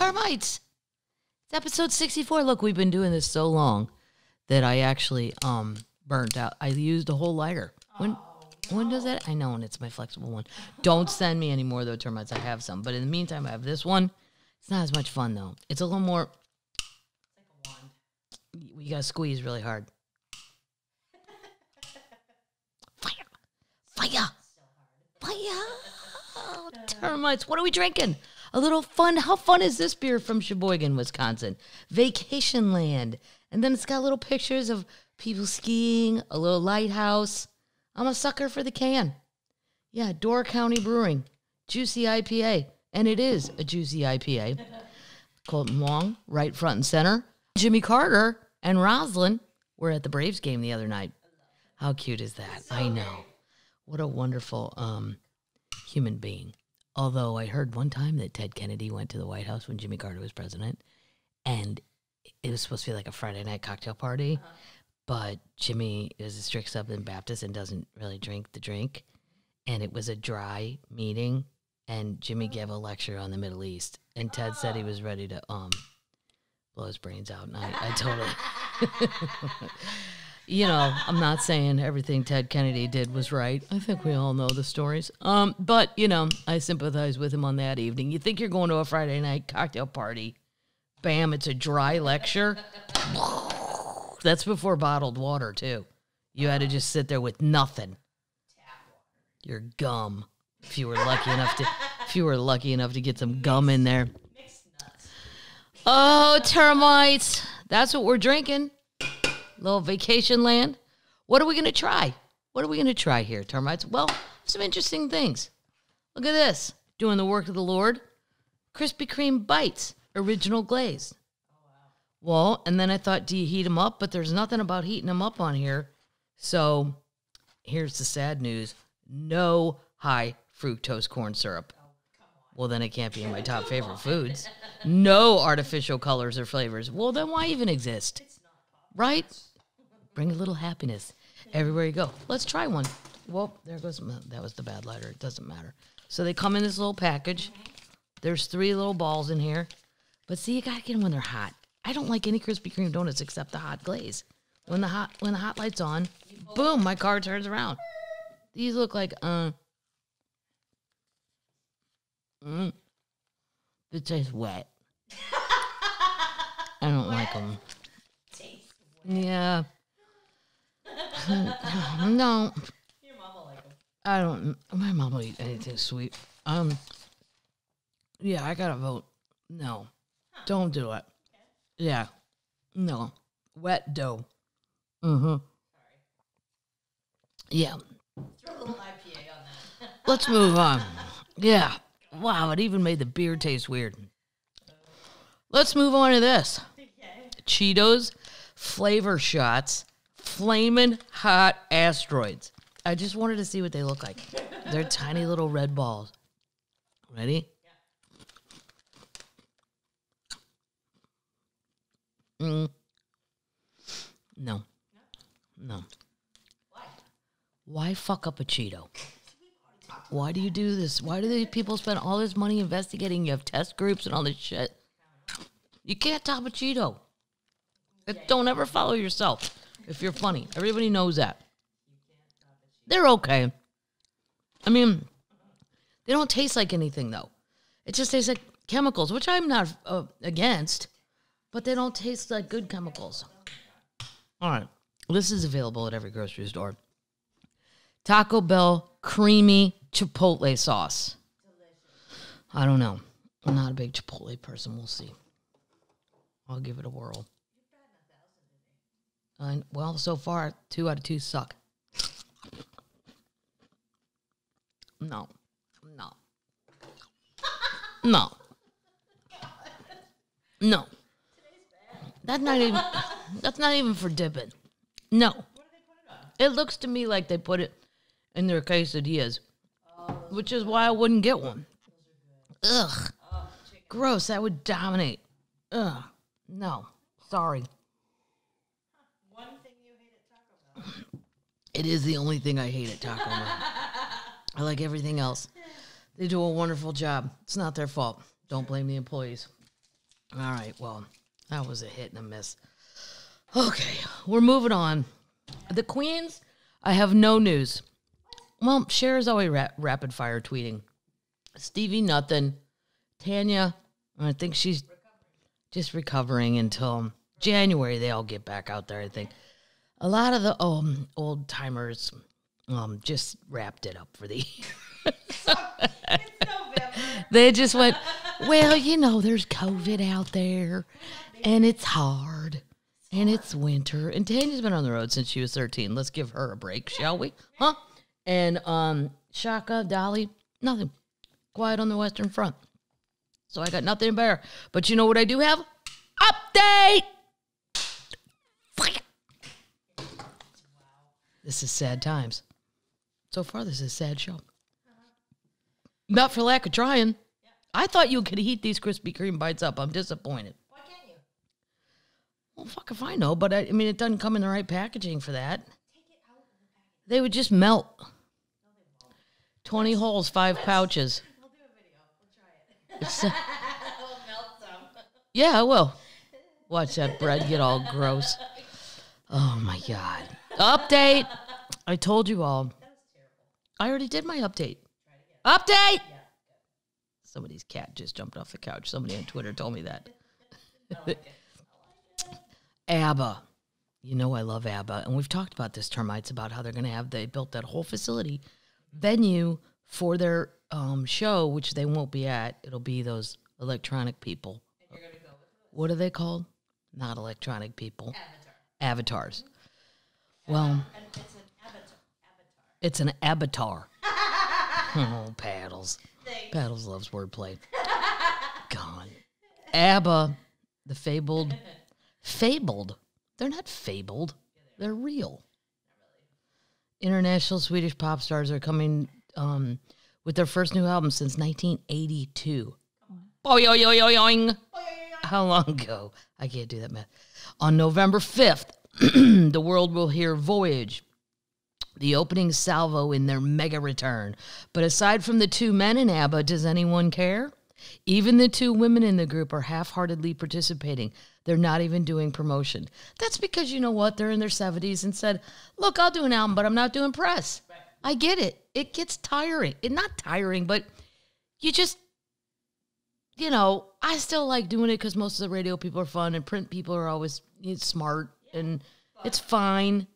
termites. It's episode 64. Look, we've been doing this so long that I actually um burnt out. I used a whole lighter. When when does that? I know, and it's my flexible one. Don't send me any more though, termites. I have some, but in the meantime, I have this one. It's not as much fun though. It's a little more. Like a wand. you gotta squeeze really hard. Fire! Fire! Fire! Oh, termites. What are we drinking? A little fun. How fun is this beer from Sheboygan, Wisconsin? Vacationland. And then it's got little pictures of people skiing, a little lighthouse. I'm a sucker for the can. Yeah, Door County Brewing. Juicy IPA. And it is a juicy IPA. Colton Long, right front and center. Jimmy Carter and Rosalynn were at the Braves game the other night. How cute is that? I know. What a wonderful um, human being. Although I heard one time that Ted Kennedy went to the White House when Jimmy Carter was president, and it was supposed to be like a Friday night cocktail party, uh-huh. but Jimmy is a strict Southern Baptist and doesn't really drink the drink, and it was a dry meeting, and Jimmy uh-huh. gave a lecture on the Middle East, and Ted said he ah. was ready to um blow his brains out, and I, I totally. you know, I'm not saying everything Ted Kennedy did was right. I think we all know the stories. Um, but you know, I sympathize with him on that evening. You think you're going to a Friday night cocktail party? Bam! It's a dry lecture. That's before bottled water too. You had to just sit there with nothing. Your gum, if you were lucky enough to, if you were lucky enough to get some gum in there. Oh, termites! That's what we're drinking little Vacationland. What are we going to try? What are we going to try here, termites? Well, some interesting things. Look at this doing the work of the Lord. Krispy Kreme bites, original glaze. Well, and then I thought, do you heat them up? But there's nothing about heating them up on here. So here's the sad news no high fructose corn syrup. Well, then it can't be in my top favorite foods. No artificial colors or flavors. Well, then why even exist? Right? Bring a little happiness everywhere you go. Let's try one. Well, there goes that was the bad lighter. It doesn't matter. So they come in this little package. There's three little balls in here. But see, you gotta get them when they're hot. I don't like any Krispy Kreme donuts except the hot glaze. When the hot when the hot light's on, boom, my car turns around. These look like uh mm, it tastes wet. I don't like them. Yeah. No. Your mom will like them. I don't. My mom will eat anything sweet. Um. Yeah, I gotta vote. No, don't do it. Yeah, no. Wet dough. Mm-hmm. Yeah. Throw a little IPA on that. Let's move on. Yeah. Wow, it even made the beer taste weird. Let's move on to this. Cheetos flavor shots, flaming hot asteroids. I just wanted to see what they look like. They're tiny little red balls. Ready? Mm. No. No. Why Why fuck up a Cheeto? Why do you do this? Why do these people spend all this money investigating? You have test groups and all this shit. You can't top a Cheeto. Don't ever follow yourself if you're funny. Everybody knows that. They're okay. I mean, they don't taste like anything though. It just tastes like chemicals, which I'm not uh, against, but they don't taste like good chemicals. All right. This is available at every grocery store. Taco Bell creamy chipotle sauce. I don't know. I'm not a big chipotle person. We'll see. I'll give it a whirl. And well, so far, two out of two suck. No, no, no, no. That's not even. That's not even for dipping. No. It looks to me like they put it in their quesadillas, which is why I wouldn't get one. Ugh, gross. That would dominate. Ugh, no. Sorry. One thing you hate at Taco Bell. It is the only thing I hate at Taco Bell. I like everything else. They do a wonderful job. It's not their fault. Don't blame the employees. All right. Well, that was a hit and a miss. Okay, we're moving on. The Queens, I have no news. Well, Cher is always ra- rapid fire tweeting. Stevie, nothing. Tanya, I think she's just recovering until January. They all get back out there. I think a lot of the um, old timers um, just wrapped it up for the They just went, well, you know, there's COVID out there and it's hard and it's winter. And Tanya's been on the road since she was 13. Let's give her a break, shall we? Huh? And um, Chaka, Dolly, nothing. Quiet on the Western Front. So I got nothing to bear. But you know what I do have? Update! This is sad times. So far, this is a sad show. Not for lack of trying. I thought you could heat these Krispy Kreme bites up. I'm disappointed. Why can't you? Well, fuck if I know, but I, I mean, it doesn't come in the right packaging for that. They would just melt. 20 holes, five pouches. We'll do a video. We'll try it. Uh, we'll melt some. yeah, I will. Watch that bread get all gross. Oh my God. Update. I told you all. That was terrible. I already did my update. Try it again. Update. Yeah. Somebody's cat just jumped off the couch. Somebody on Twitter told me that. Like like. ABBA. You know I love ABBA, and we've talked about this termites about how they're going to have they built that whole facility venue for their um, show, which they won't be at. It'll be those electronic people. And you're gonna go with What are they called? Not electronic people. Avatar. Avatars. Well, it's an avatar. It's an avatar. oh, paddles. Thanks. Paddles loves wordplay. God. ABBA, the fabled, fabled. They're not fabled. They're real. International Swedish pop stars are coming um, with their first new album since 1982. Boing, boing, boing, boing. Oh, yeah, yeah, yeah. How long ago? I can't do that math. On November 5th, the world will hear Voyage, the opening salvo in their mega return. But aside from the two men in ABBA, does anyone care? Even the two women in the group are half heartedly participating. They're not even doing promotion. That's because you know what? They're in their 70s and said, Look, I'll do an album, but I'm not doing press. I get it. It gets tiring. It not tiring, but you just you know, I still like doing it because most of the radio people are fun and print people are always smart and it's fine.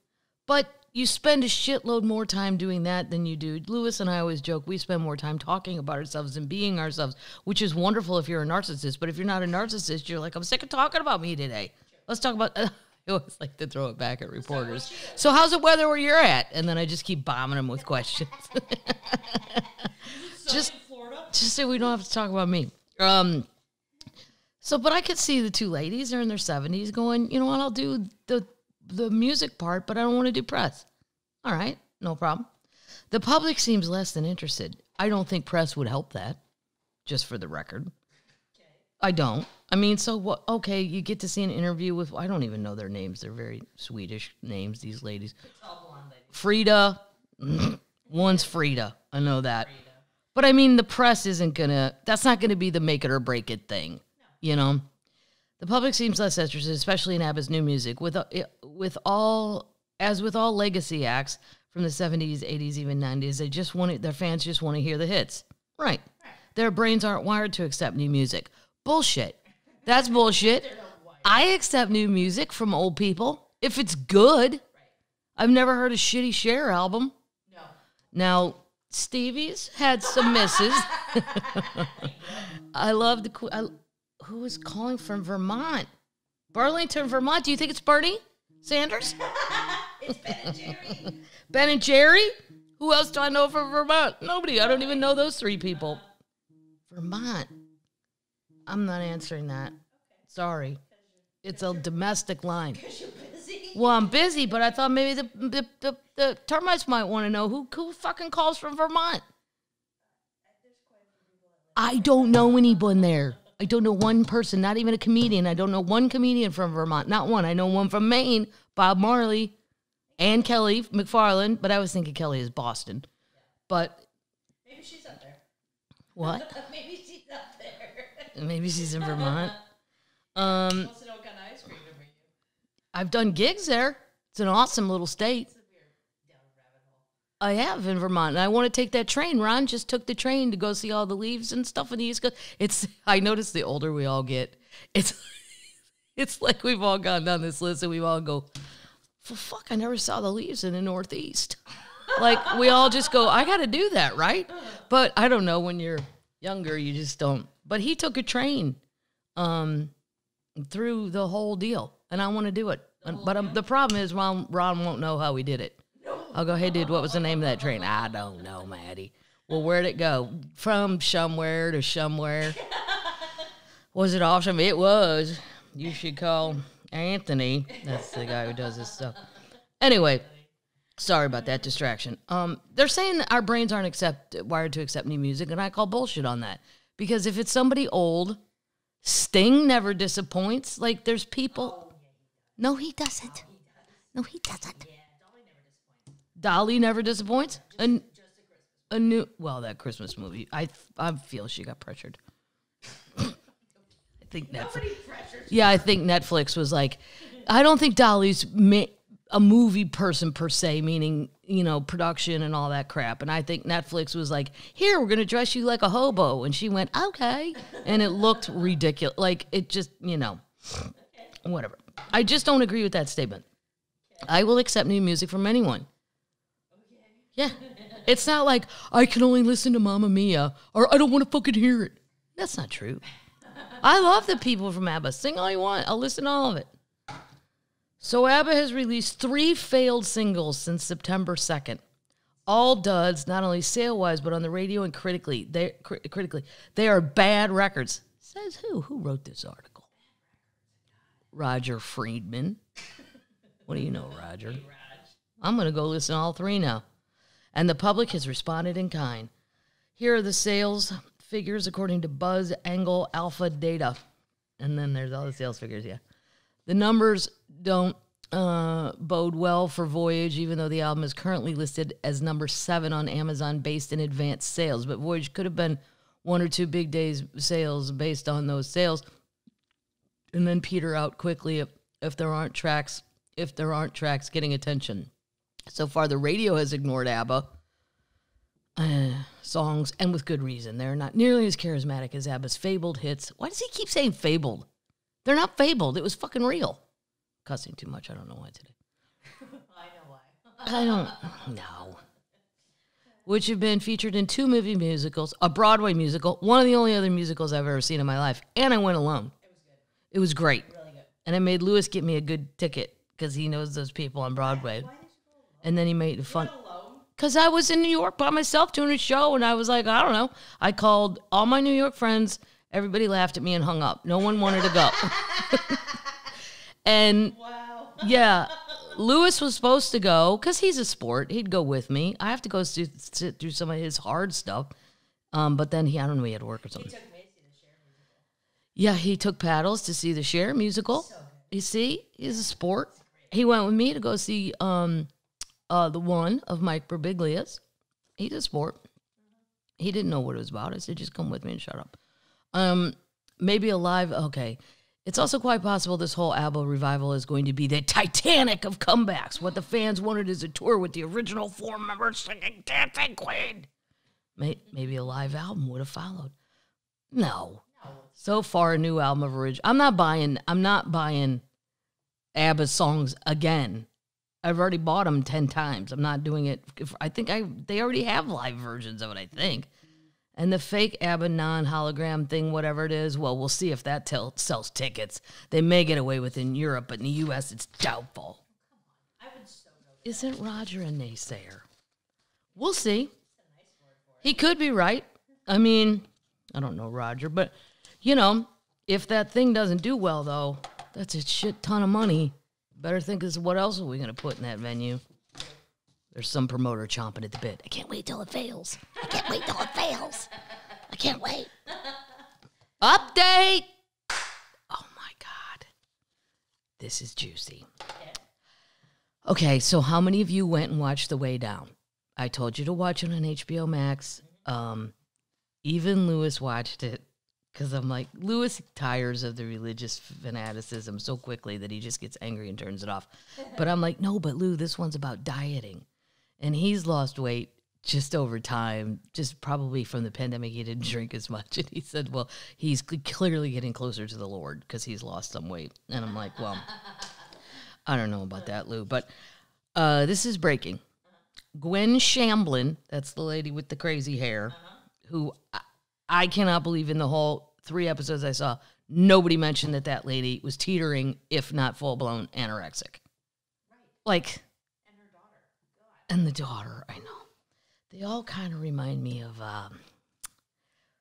But you spend a shitload more time doing that than you do. Lewis and I always joke we spend more time talking about ourselves and being ourselves, which is wonderful if you're a narcissist. But if you're not a narcissist, you're like, I'm sick of talking about me today. Let's talk about. I always like to throw it back at reporters. So how's the weather where you're at? And then I just keep bombing them with questions. just just so we don't have to talk about me. Um. So, but I could see the two ladies; they're in their seventies, going, you know what? I'll do the the music part, but I don't want to do press. All right, no problem. The public seems less than interested. I don't think press would help that. Just for the record, I don't. I mean, so what? Okay, you get to see an interview with. I don't even know their names. They're very Swedish names. These ladies. Frida. One's Frida. I know that. But I mean, the press isn't gonna. That's not gonna be the make it or break it thing. You know, the public seems less interested, especially in ABBA's new music. With uh, with all as with all legacy acts from the seventies, eighties, even nineties, they just want it, their fans just want to hear the hits. Right. Their brains aren't wired to accept new music. Bullshit. That's bullshit. I accept new music from old people if it's good. I've never heard a shitty Cher album. No. Now, Stevie's had some misses. I love the. I, who was calling from Vermont? Burlington, Vermont. Do you think it's Bernie Sanders? It's Ben and Jerry. Ben and Jerry? Who else do I know from Vermont? Nobody. I don't even know those three people. Vermont. I'm not answering that. Sorry. It's a domestic line. Because you're busy. Well, I'm busy, but I thought maybe the the, the, the termites might want to know who who fucking calls from Vermont. I don't know anyone there. I don't know one person, not even a comedian. I don't know one comedian from Vermont. Not one. I know one from Maine, Bob Marley, and Kelly MacFarland. But I was thinking Kelly is Boston. But Maybe she's up there. what? Maybe she's up there. Maybe she's in Vermont. Um, Wants to know what kind of ice cream you. I've done gigs there. It's an awesome little state. I have in Vermont, and I want to take that train. Ron just took the train to go see all the leaves and stuff in the East Coast. It's I notice the older we all get, it's it's like we've all gone down this list and we all go, well, fuck, I never saw the leaves in the Northeast. like we all just go, I got to do that, right? But I don't know when you're younger, you just don't. But he took a train, um, through the whole deal, and I want to do it. And- but um, the problem is, Ron, Ron won't know how we did it. I'll go, hey, dude, what was the name of that train? I don't know, Maddie. Well, where'd it go? From somewhere to somewhere. was it awesome? It was. You should call Anthony. That's the guy who does this stuff. Anyway, sorry about that distraction. Um, they're saying our brains aren't accept wired to accept new music, and I call bullshit on that. Because if it's somebody old, Sting never disappoints. Like there's people. No, he doesn't. No, he doesn't. Dolly never disappoints. A, a new well, that Christmas movie. I I feel she got pressured. I think Netflix. Yeah, I think Netflix was like, I don't think Dolly's ma- a movie person per se, meaning you know production and all that crap. And I think Netflix was like, here we're gonna dress you like a hobo, and she went okay, and it looked ridiculous. Like it just you know, whatever. I just don't agree with that statement. I will accept new music from anyone. Yeah. It's not like I can only listen to Mamma Mia or I don't want to fucking hear it. That's not true. I love the people from ABBA. Sing all you want. I'll listen to all of it. So ABBA has released three failed singles since September 2nd. All duds, not only sale-wise, but on the radio and critically. They cri- critically, they are bad records. Says who? Who wrote this article? Roger Friedman. What do you know, Roger? I'm going to go listen to all three now. And the public has responded in kind. Here are the sales figures according to Buzz Angle Alpha Data. And then there's all the sales figures, yeah. The numbers don't uh, bode well for Voyage, even though the album is currently listed as number seven on Amazon based in advanced sales. But Voyage could have been one or two big days sales based on those sales and then peter out quickly if, if there aren't tracks if there aren't tracks getting attention. So far, the radio has ignored ABBA uh, songs, and with good reason. They're not nearly as charismatic as ABBA's fabled hits. Why does he keep saying fabled? They're not fabled. It was fucking real. Cussing too much. I don't know why today. I know why. I don't know. Which have been featured in two movie musicals, a Broadway musical, one of the only other musicals I've ever seen in my life, and I went alone. It was great. And I made Lewis get me a good ticket because he knows those people on Broadway. And then he made fun. Because I was in New York by myself doing a show, and I was like, I don't know. I called all my New York friends. Everybody laughed at me and hung up. No one wanted to go. and Wow. yeah, Lewis was supposed to go because he's a sport. He'd go with me. I have to go sit, sit through some of his hard stuff. Um, but then he, I don't know, he had to work or something. Yeah, he took paddles to see the Cher musical. You see, he's a sport. He went with me to go see um, uh, the one of Mike Birbiglia's. He's a sport. He didn't know what it was about. I said, just come with me and shut up. Um, maybe a live. Okay. It's also quite possible this whole ABBA revival is going to be the Titanic of comebacks. What the fans wanted is a tour with the original four members singing Dancing Queen. May- Maybe a live album would have followed. No. So far, a new album of original. I'm not buying. I'm not buying ABBA songs again. I've already bought them ten times. I'm not doing it. I think I they already have live versions of it. I think. And the fake ABBA non hologram thing, whatever it is, well, we'll see if that sells tickets. They may get away with it in Europe, but in the U.S., it's doubtful. Isn't Roger a naysayer? We'll see. He could be right. I mean, I don't know Roger, but you know, if that thing doesn't do well, though, that's a shit ton of money. Better think of what else are we going to put in that venue? There's some promoter chomping at the bit. I can't wait till it fails. I can't wait till it fails. I can't wait. Update. Oh my God. This is juicy. Okay, so how many of you went and watched The Way Down? I told you to watch it on HBO Max. Um, even Lewis watched it. Because I'm like, Lewis tires of the religious fanaticism so quickly that he just gets angry and turns it off. But I'm like, no, but Lou, this one's about dieting. And he's lost weight just over time, just probably from the pandemic. He didn't drink as much. And he said, well, he's clearly getting closer to the Lord because he's lost some weight. And I'm like, well, I don't know about that, Lou. But uh, this is breaking. Gwen Shamblin, that's the lady with the crazy hair, who I, I cannot believe in the whole three episodes I saw, nobody mentioned that that lady was teetering, if not full blown anorexic. Like, And her daughter. God. and the daughter, I know. They all kind of remind me of um,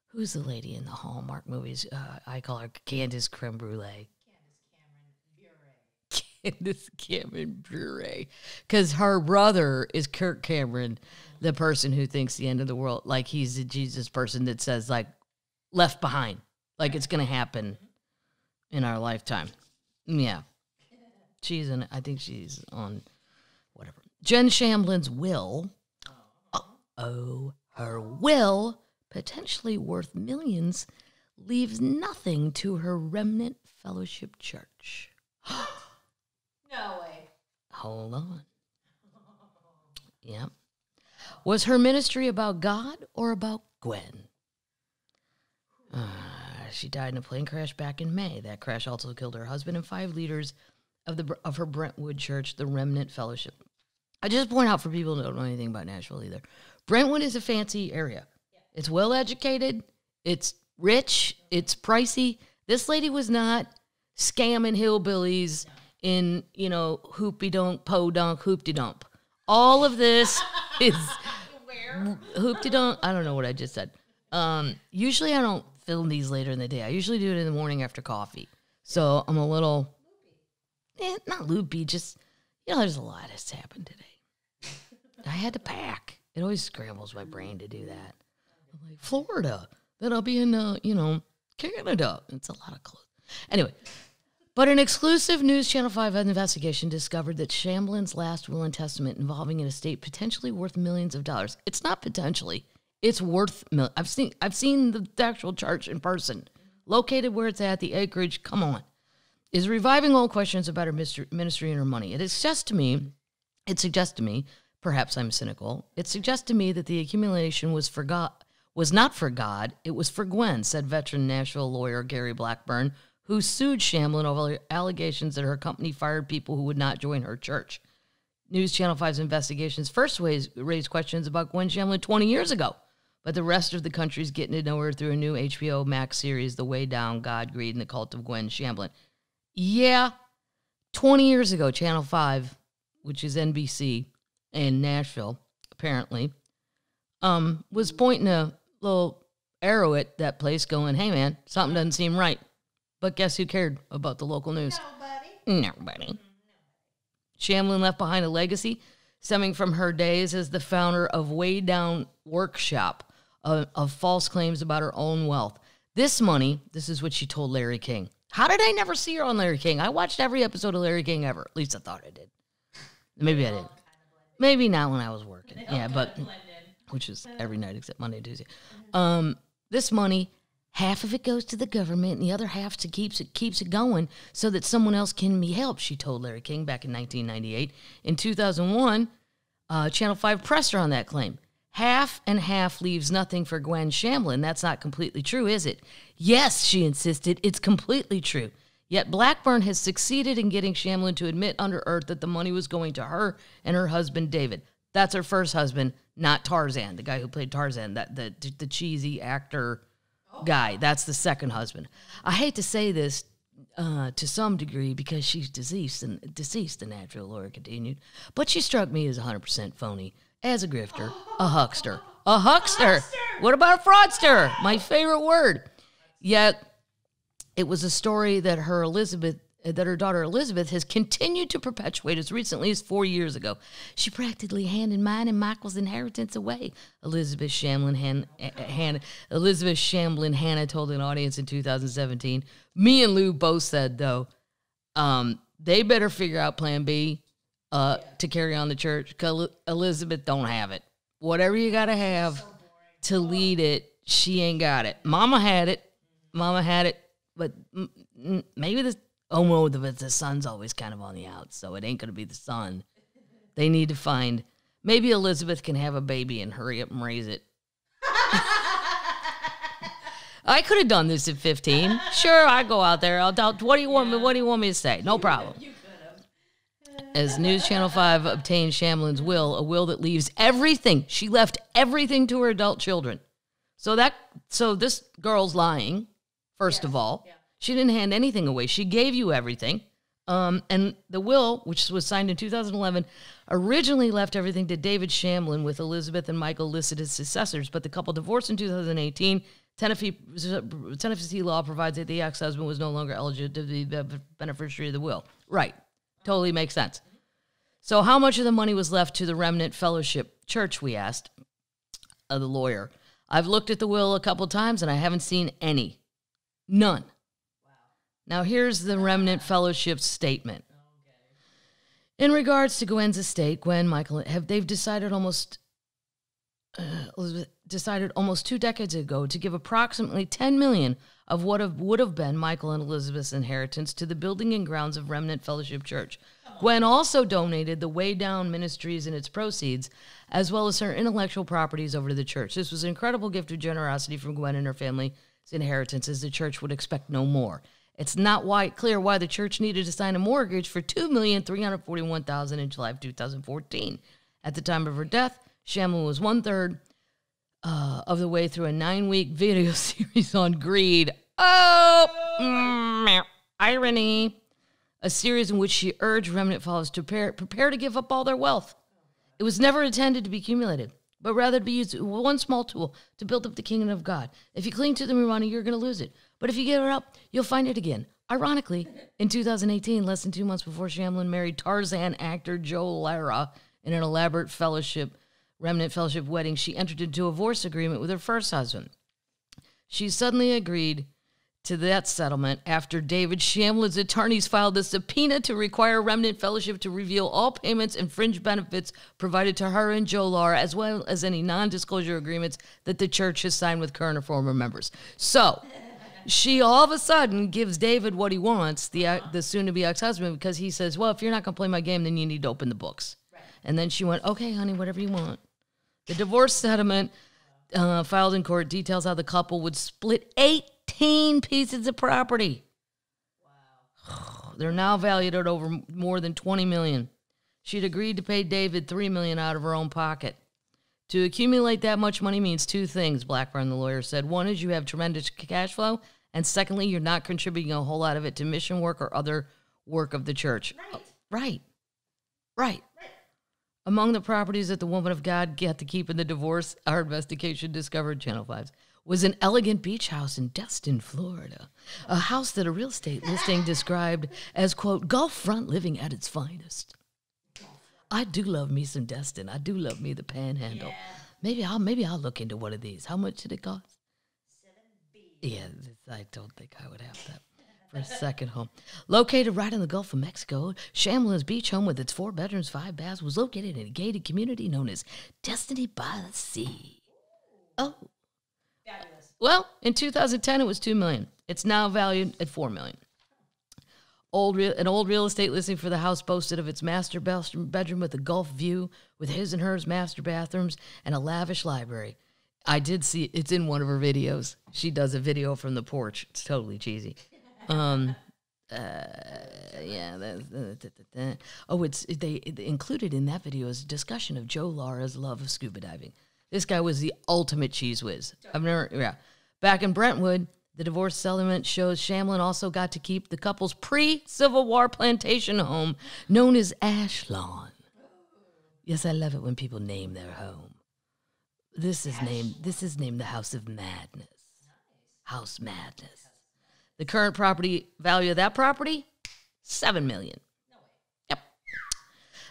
who's the lady in the Hallmark movies? Uh, I call her Candace Creme Brulee. Candace Candace Cameron Bure. Because her brother is Kirk Cameron, the person who thinks the end of the world, like he's a Jesus person that says, like, left behind, like it's going to happen in our lifetime. Yeah. She's in, I think she's on whatever. Jen Shamblin's will, uh-huh. oh, her will, potentially worth millions, leaves nothing to her remnant fellowship church. No way. Hold on. Yep. Was her ministry about God or about Gwen? Uh, she died in a plane crash back in May. That crash also killed her husband and five leaders of the of her Brentwood church, the Remnant Fellowship. I just point out for people who don't know anything about Nashville either. Brentwood is a fancy area. It's well educated. It's rich. It's pricey. This lady was not scamming hillbillies in you know hoopy dunk, po dunk, hoopty dump. All of this is Where? hoopty dunk. I don't know what I just said. Um, usually I don't film these later in the day. I usually do it in the morning after coffee. So I'm a little, eh, not loopy. Just you know, there's a lot that's happened today. I had to pack. It always scrambles my brain to do that. I'm like Florida. Then I'll be in, uh, you know, Canada. It's a lot of clothes. Anyway, but an exclusive News Channel 5 investigation discovered that Shamblin's last will and testament involving an estate potentially worth millions of dollars. It's not potentially. It's worth mil- I've seen I've seen the actual church in person. Located where it's at, the acreage, come on. Is reviving old questions about her ministry and her money. It suggests to me, it suggests to me, perhaps I'm cynical, it suggests to me that the accumulation was for God was not for God, it was for Gwen, said veteran Nashville lawyer Gary Blackburn, who sued Shamblin over allegations that her company fired people who would not join her church. News Channel 5's investigations first raised, questions about Gwen Shamblin 20 years ago, but the rest of the country's getting to know her through a new HBO Max series, The Way Down, God, Greed, and the Cult of Gwen Shamblin. Yeah, 20 years ago, Channel 5, which is NBC in Nashville, apparently, um, was pointing a little arrow at that place going, hey man, something doesn't seem right. But guess who cared about the local news? Nobody. Nobody. Shamblin left behind a legacy stemming from her days as the founder of Way Down Workshop of, of false claims about her own wealth. This money, this is what she told Larry King. How did I never see her on Larry King? I watched every episode of Larry King ever. At least I thought I did. Maybe I didn't. Maybe not when I was working. Yeah, but which is every night except Monday and Tuesday. Um, this money, half of it goes to the government, and the other half to keeps it keeps it going so that someone else can be helped. She told Larry King back in 1998. In 2001, uh, Channel Five pressed her on that claim. Half and half leaves nothing for Gwen Shamblin. That's not completely true, is it? Yes, she insisted. It's completely true. Yet Blackburn has succeeded in getting Shamblin to admit under oath that the money was going to her and her husband David. That's her first husband, not Tarzan, the guy who played Tarzan, that the the cheesy actor guy. That's the second husband. I hate to say this uh, to some degree because she's deceased and deceased. The natural lawyer continued, but she struck me as 100% phony, as a grifter, a huckster, a huckster. What about a fraudster? My favorite word. Yet it was a story that her Elizabeth that her daughter Elizabeth has continued to perpetuate as recently as four years ago. She practically handed mine and Michael's inheritance away. Elizabeth Shamlin Han, eh, Han, Elizabeth Shamblin Hannah told an audience in 2017. Me and Lou both said though, um, they better figure out Plan B uh, to carry on the church because Elizabeth don't have it. Whatever you got to have to lead it, she ain't got it. Mama had it. Mama had it, but maybe the oh no, the, the son's always kind of on the outs, so it ain't gonna be the sun. They need to find maybe Elizabeth can have a baby and hurry up and raise it. I could have done this at 15. Sure, I go out there. I'll doubt. What do you want me? What do you want me to say? No problem. You could have. As News Channel 5 obtained Shamblin's will, a will that leaves everything. She left everything to her adult children. So that so this girl's lying, first of all. yeah. She didn't hand anything away. She gave you everything. Um, and the will, which was signed in 2011, originally left everything to David Shamblin with Elizabeth and Michael listed as successors, but the couple divorced in 2018. Tennessee, Tennessee law provides that the ex-husband was no longer eligible to be the beneficiary of the will. Right. Totally makes sense. So, how much of the money was left to the Remnant Fellowship Church? We asked uh, the lawyer. I've looked at the will a couple times and I haven't seen any. None. Now, here's the Remnant Fellowship statement. In regards to Gwen's estate, Gwen, Michael, have they've decided almost uh, decided almost two decades ago to give approximately 10 million of what have, would have been Michael and Elizabeth's inheritance to the building and grounds of Remnant Fellowship Church. Gwen also donated the Way Down Ministries and its proceeds, as well as her intellectual properties, over to the church. This was an incredible gift of generosity from Gwen and her family's inheritance, as the church would expect no more. It's not why, clear why the church needed to sign a mortgage for two million three hundred forty-one thousand in July of 2014. At the time of her death, Shamblin was one third uh, of the way through a nine-week video series on greed. Oh, mm, irony! A series in which she urged remnant followers to prepare, prepare to give up all their wealth. It was never intended to be accumulated, but rather to be used one small tool to build up the kingdom of God. If you cling to the money, you're going to lose it. But if you give it up, you'll find it again. Ironically, in 2018, less than two months before Shamblin married Tarzan actor Joe Lara in an elaborate fellowship, remnant fellowship wedding, she entered into a divorce agreement with her first husband. She suddenly agreed to that settlement after David Shamblin's attorneys filed a subpoena to require Remnant Fellowship to reveal all payments and fringe benefits provided to her and Joe Lara, as well as any non disclosure agreements that the church has signed with current or former members. So, she all of a sudden gives David what he wants, the uh, the soon to be ex husband, because he says, "Well, if you're not going to play my game, then you need to open the books." And then she went, "Okay, honey, whatever you want." The divorce settlement uh, filed in court details how the couple would split 18 pieces of property. Wow. They're now valued at over more than 20 million. She'd agreed to pay David 3 million out of her own pocket. To accumulate that much money means two things, Blackburn, the lawyer said. One is you have tremendous cash flow, and secondly, you're not contributing a whole lot of it to mission work or other work of the church. Right. Right. Right. Among the properties that the woman of God got to keep in the divorce, our investigation discovered, Channel 5's, was an elegant beach house in Destin, Florida. A house that a real estate listing described as, quote, Gulf front living at its finest. I do love me some Destin. I do love me the panhandle. Yeah. Maybe I'll maybe I'll look into one of these. How much did it cost? Seven B. Yeah, I don't think I would have that for a second home. Located right in the Gulf of Mexico, Shamblin's beach home with its four bedrooms, five baths was located in a gated community known as Destiny by the Sea. Oh, Fabulous. well, in 2010 it was 2 million. It's now valued at 4 million. Old real, an old real estate listing for the house boasted of its master bedroom with a Gulf view with his and hers master bathrooms and a lavish library. I did see it's in one of her videos. She does a video from the porch. It's totally cheesy. Um, uh, yeah. that-. Oh, it's they, they included in that video is a discussion of Joe Lara's love of scuba diving. This guy was the ultimate cheese whiz. I've never, yeah. Back in Brentwood, the divorce settlement shows Shamblin also got to keep the couple's pre-Civil War plantation home, known as Ash Lawn. Yes, I love it when people name their home. This is named. This is named the House of Madness. House Madness. The current property value of that property, seven million. Yep.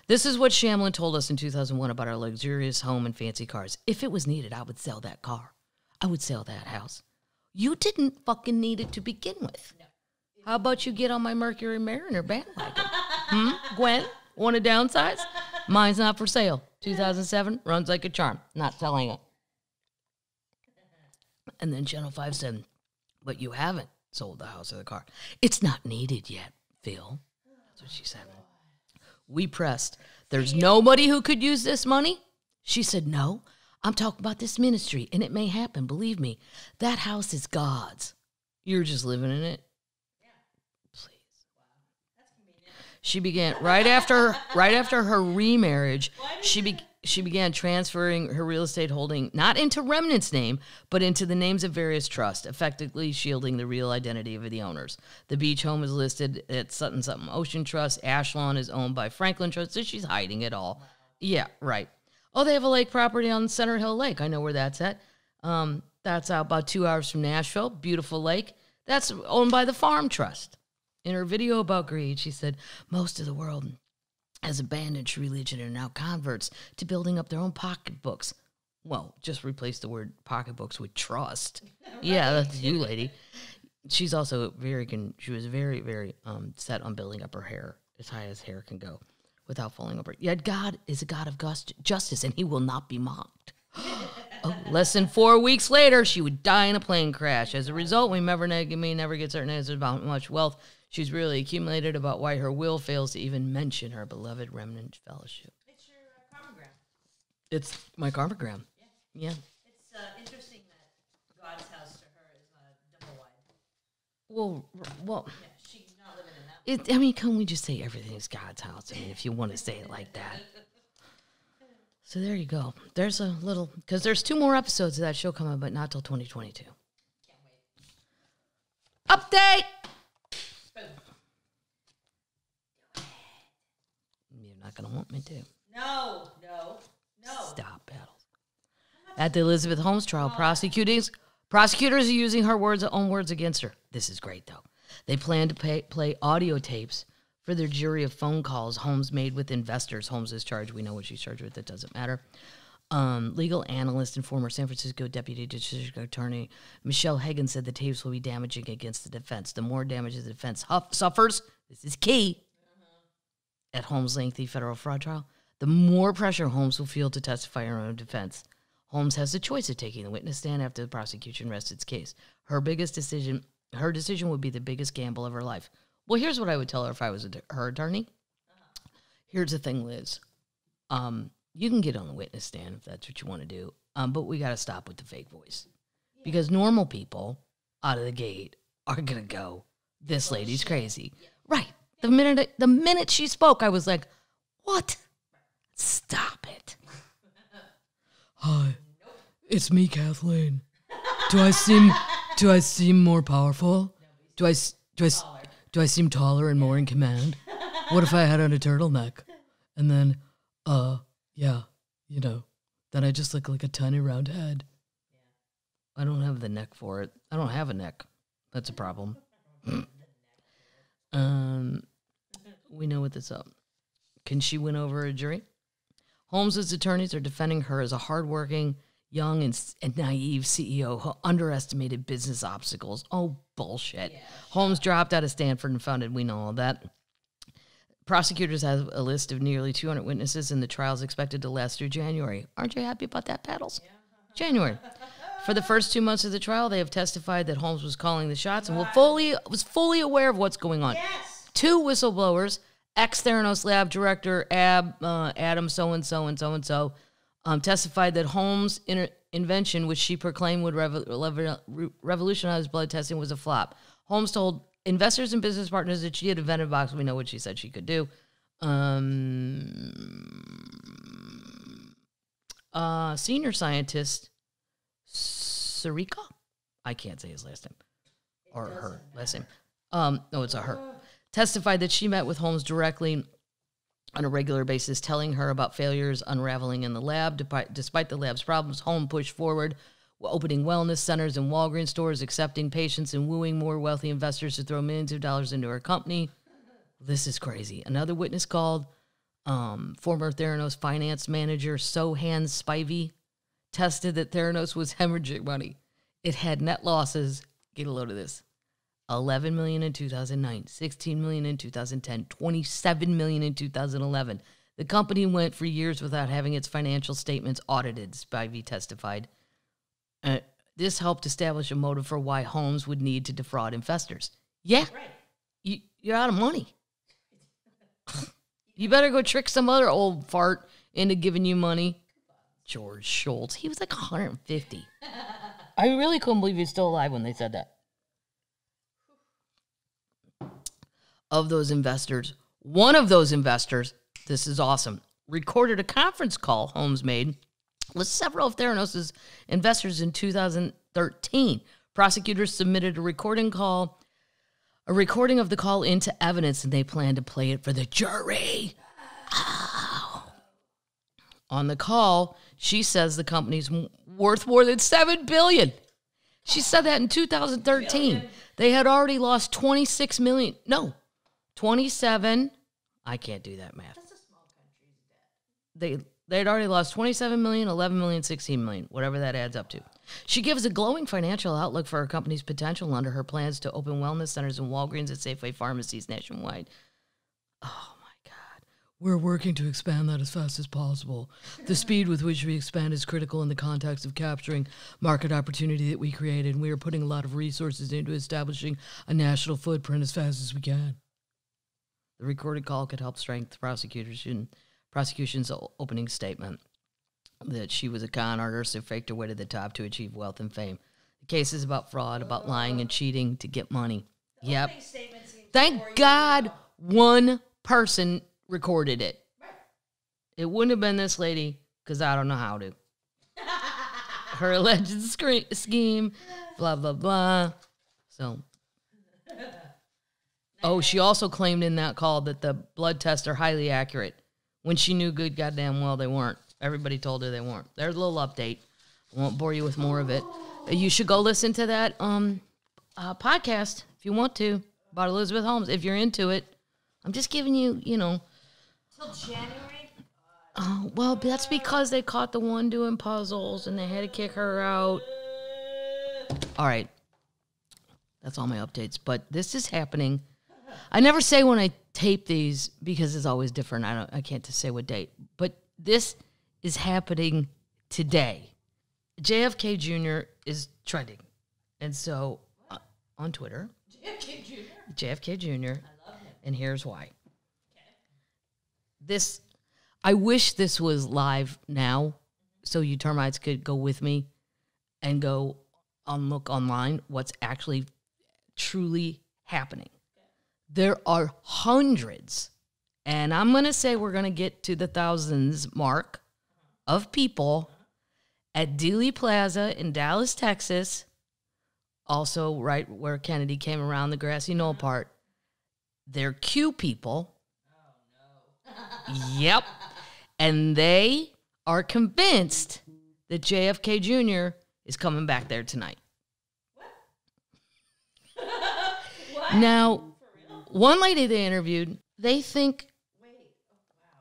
This is what Shamblin told us in 2001 about our luxurious home and fancy cars. If it was needed, I would sell that car. I would sell that house. You didn't fucking need it to begin with. How about you get on my Mercury Mariner bandwagon? hmm? Gwen, want to downsize? Mine's not for sale. 2007 runs like a charm. Not selling it. And then Channel 5 said, but you haven't sold the house or the car. It's not needed yet, Phil. That's what she said. We pressed. There's nobody who could use this money. She said, No, I'm talking about this ministry, and it may happen. Believe me, that house is God's. You're just living in it. Please. She began right after right after her remarriage. She be, she began transferring her real estate holding not into Remnant's name, but into the names of various trusts, effectively shielding the real identity of the owners. The beach home is listed at Sutton Sutton Ocean Trust. Ashlawn is owned by Franklin Trust, so she's hiding it all. Yeah, right. Oh, they have a lake property on Center Hill Lake. I know where that's at. Um, that's out about two hours from Nashville. Beautiful lake. That's owned by the Farm Trust. In her video about greed, she said, Most of the world has abandoned true religion and are now converts to building up their own pocketbooks. Well, just replace the word pocketbooks with trust. Yeah, that's you, lady. She's also very, con- she was very, very um, set on building up her hair as high as hair can go without falling over. Yet God is a God of gust- justice and he will not be mocked. Oh, less than four weeks later, she would die in a plane crash. As a result, we never may never get certain answers about much wealth she's really accumulated, about why her will fails to even mention her beloved remnant fellowship. It's your uh, karmogram. It's my karmogram. Yeah. It's uh, interesting that God's house to her is uh, double wide. Well, well, Yeah, she's not living in that. it, I mean, can we just say everything's God's house? I mean, if you want to say it like that. So there you go. There's a little because there's two more episodes of that show coming, but not till 2022. Can't wait. Update. Boom. Not gonna want me to. No, no, no. Stop Paddles. At the Elizabeth Holmes trial, prosecutors prosecutors are using her words own words against her. This is great though. They plan to pay, play audio tapes for their jury of phone calls Holmes made with investors. Holmes is charged. We know what she's charged with. It doesn't matter. Um, legal analyst and former San Francisco deputy district attorney Michelle Hagan said the tapes will be damaging against the defense. The more damage the defense huff, suffers, this is key, at Holmes' lengthy federal fraud trial, the more pressure Holmes will feel to testify in her own defense. Holmes has the choice of taking the witness stand after the prosecution rests its case. Her biggest decision, her decision would be the biggest gamble of her life. Well, here's what I would tell her if I was her attorney. Here's the thing, Liz. Um, you can get on the witness stand if that's what you want to do, um, but we got to stop with the fake voice because normal people out of the gate are gonna go. This lady's crazy, right? The minute the minute she spoke, I was like, "What? Stop it!" Hi, it's me, Kathleen. Do I seem do I seem more powerful? Do I s- do I s- do I seem taller and more in command? What if I had on a turtleneck? And then, uh, yeah, you know, then I just look like a tiny round head. I don't have the neck for it. I don't have a neck. That's a problem. um, we know what this up. Can she win over a jury? Holmes's attorneys are defending her as a hardworking, young, and, and naive CEO who underestimated business obstacles. Oh, bullshit. Holmes dropped out of Stanford and founded, we know all that. Prosecutors have a list of nearly 200 witnesses, and the trial is expected to last through January. Aren't you happy about that, Paddles? January. For the first two months of the trial, they have testified that Holmes was calling the shots and will fully, was fully aware of what's going on. Yes. Two whistleblowers, ex Theranos Lab director Ab uh, Adam so and so and so and so, um, testified that Holmes' inter- invention, which she proclaimed would revo- lever- re- revolutionize blood testing, was a flop. Holmes told investors and business partners that she had invented box. We know what she said she could do. Um, uh, senior scientist Sarika, I can't say his last name or her last name. Um, no, it's a her. Testified that she met with Holmes directly on a regular basis, telling her about failures unraveling in the lab. Despite, the lab's problems, Holmes pushed forward, opening wellness centers and Walgreens stores, accepting patients, and wooing more wealthy investors to throw millions of dollars into her company. This is crazy. Another witness called um, former Theranos finance manager Sohan Spivey tested that Theranos was hemorrhaging money. It had net losses. Get a load of this. 11 million in 2009, 16 million in 2010, 27 million in 2011. The company went for years without having its financial statements audited, Spivey testified. Uh, This helped establish a motive for why Holmes would need to defraud investors. Yeah, Right. you, you're out of money. you better go trick some other old fart into giving you money. George Shultz. He was like 150. I really couldn't believe he was still alive when they said that. Of those investors, one of those investors, this is awesome, recorded a conference call Holmes made with several of Theranos' investors in 2013. Prosecutors submitted a recording call, a recording of the call into evidence, and they plan to play it for the jury. Ow. On the call, she says the company's worth more than seven billion. She said that in 2013. They had already lost 26 million. No, 27. I can't do that math. That's a small country's debt. They they had already lost 27 million, 11 million, 16 million, whatever that adds up to. She gives a glowing financial outlook for her company's potential under her plans to open wellness centers and Walgreens and Safeway pharmacies nationwide. Oh my God. We're working to expand that as fast as possible. The speed with which we expand is critical in the context of capturing market opportunity that we created, and we are putting a lot of resources into establishing a national footprint as fast as we can. The recorded call could help strengthen prosecutors in prosecution's opening statement that she was a con artist who faked her way to the top to achieve wealth and fame. The case is about fraud, about lying and cheating to get money. Yep. Statement seems Thank God one person recorded it. It wouldn't have been this lady because I don't know how to. Her alleged scre- scheme, blah, blah, blah. So. Oh, she also claimed in that call that the blood tests are highly accurate when she knew good goddamn well they weren't. Everybody told her they weren't. There's a little update. I won't bore you with more of it. Uh, You should go listen to that um, uh, podcast if you want to about Elizabeth Holmes if you're into it. I'm just giving you, you know, Till January. Oh, well, that's because they caught the one doing puzzles and they had to kick her out. All right. That's all my updates. But this is happening. I never say when I tape these because it's always different. I don't I can't just say what date. But this is happening today. JFK Jr. is trending. And so uh, on Twitter, JFK Jr. JFK Jr. I love him. And here's why. This, I wish this was live now, so you termites could go with me and go on look online what's actually truly happening. There are hundreds, and I'm gonna say we're gonna get to the thousands mark of people at Dealey Plaza in Dallas, Texas. Also, right where Kennedy came around the grassy knoll part. They're Q people. Oh, yep. And they are convinced that JFK Jr. is coming back there tonight. What? Now, For real? One lady they interviewed, they think.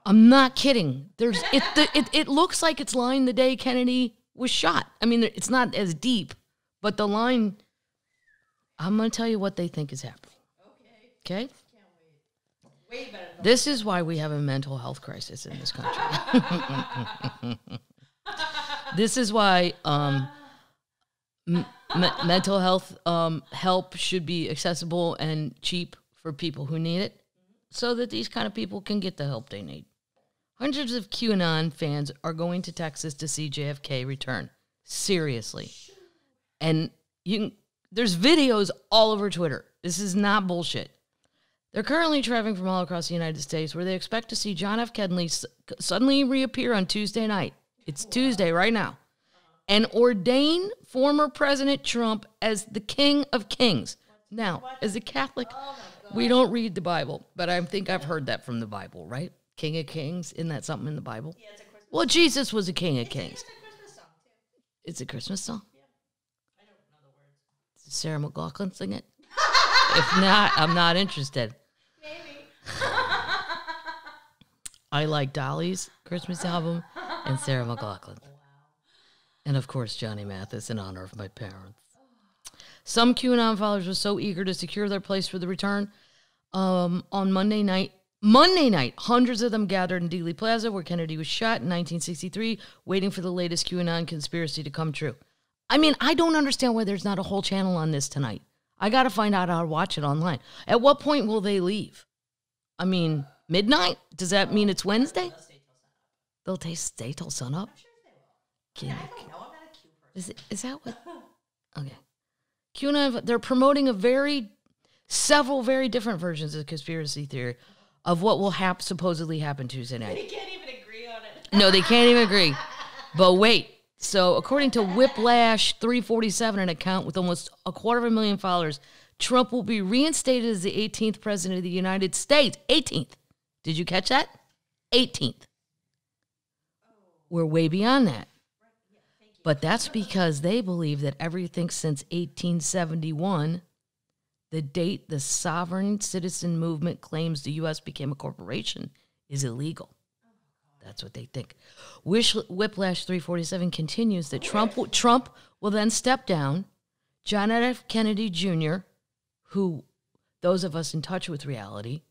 I'm not kidding. There's it, the, it it looks like it's line the day Kennedy was shot. I mean, it's not as deep, but the line I'm going to tell you what they think is happening. Okay. Okay? This is why we have a mental health crisis in this country. this is why um, mental health um, help should be accessible and cheap for people who need it so that these kind of people can get the help they need. Hundreds of QAnon fans are going to Texas to see JFK return. Seriously. And you can, there's videos all over Twitter. This is not bullshit. They're currently traveling from all across the United States where they expect to see John F. Kennedy suddenly reappear on Tuesday night. It's Tuesday right now. And ordain former President Trump as the King of Kings. Now, as a Catholic, oh we don't read the Bible, but I think I've heard that from the Bible, right? King of Kings. Isn't that something in the Bible? Yeah, it's a Christmas. Well, Jesus was a King of Kings. It's a Christmas song too. It's a Christmas song. Yeah. I don't know the words. Sarah McLachlan sing it? if not, I'm not interested. Maybe. I like Dolly's Christmas album and Sarah McLachlan. Oh, and of course, Johnny Mathis in honor of my parents. Some QAnon followers were so eager to secure their place for the return. Um, on Monday night, Monday night, hundreds of them gathered in Dealey Plaza where Kennedy was shot in 1963, waiting for the latest QAnon conspiracy to come true. I mean, I don't understand why there's not a whole channel on this tonight. I got to find out how to watch it online. At what point will they leave? I mean, midnight? Does that mean it's Wednesday? They'll stay, stay till sunup? Can- No, I'm not a Q person. Is, it, is that what? Okay. QAnon, they're promoting a very, several very different versions of conspiracy theory of what will hap- supposedly happen Tuesday night. We can't even agree on it. No, they can't even agree. But wait. So, according to Whiplash 347, an account with almost a quarter of a million followers, Trump will be reinstated as the 18th president of the United States. 18th. Did you catch that? 18th. We're way beyond that. But that's because they believe that everything since 1871, the date the sovereign citizen movement claims the U.S. became a corporation, is illegal. That's what they think. Wish, Whiplash 347 continues that Trump, Trump will then step down. John F. Kennedy Jr., who those of us in touch with reality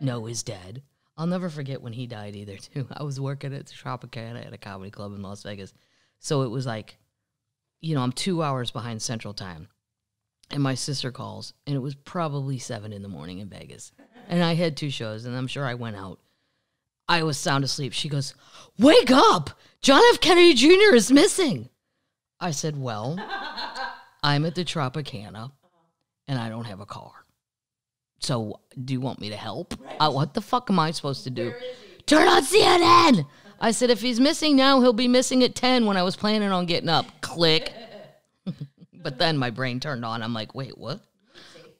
know is dead. I'll never forget when he died either, too. I was working at Tropicana at a comedy club in Las Vegas. So it was like, you know, I'm two hours behind Central Time. And my sister calls, and it was probably seven in the morning in Vegas. And I had two shows, and I'm sure I went out. I was sound asleep. She goes, Wake up! John F. Kennedy Jr. is missing. I said, Well, I'm at the Tropicana and I don't have a car. So, do you want me to help? Uh, what the fuck am I supposed to do? Turn on CNN! I said, If he's missing now, he'll be missing at 10 when I was planning on getting up. Click. But then my brain turned on. I'm like, Wait, what?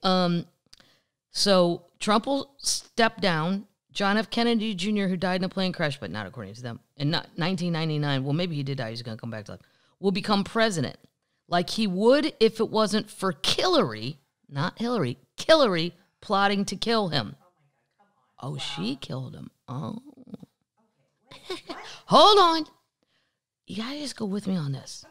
Um, so Trump will step down. John F. Kennedy Jr., who died in a plane crash, but not according to them, in not 1999, well, maybe he did die, he's going to come back to life, will become president like he would if it wasn't for Hillary, not Hillary, Hillary plotting to kill him. Oh, she killed him. Oh. Hold on. You got to just go with me on this.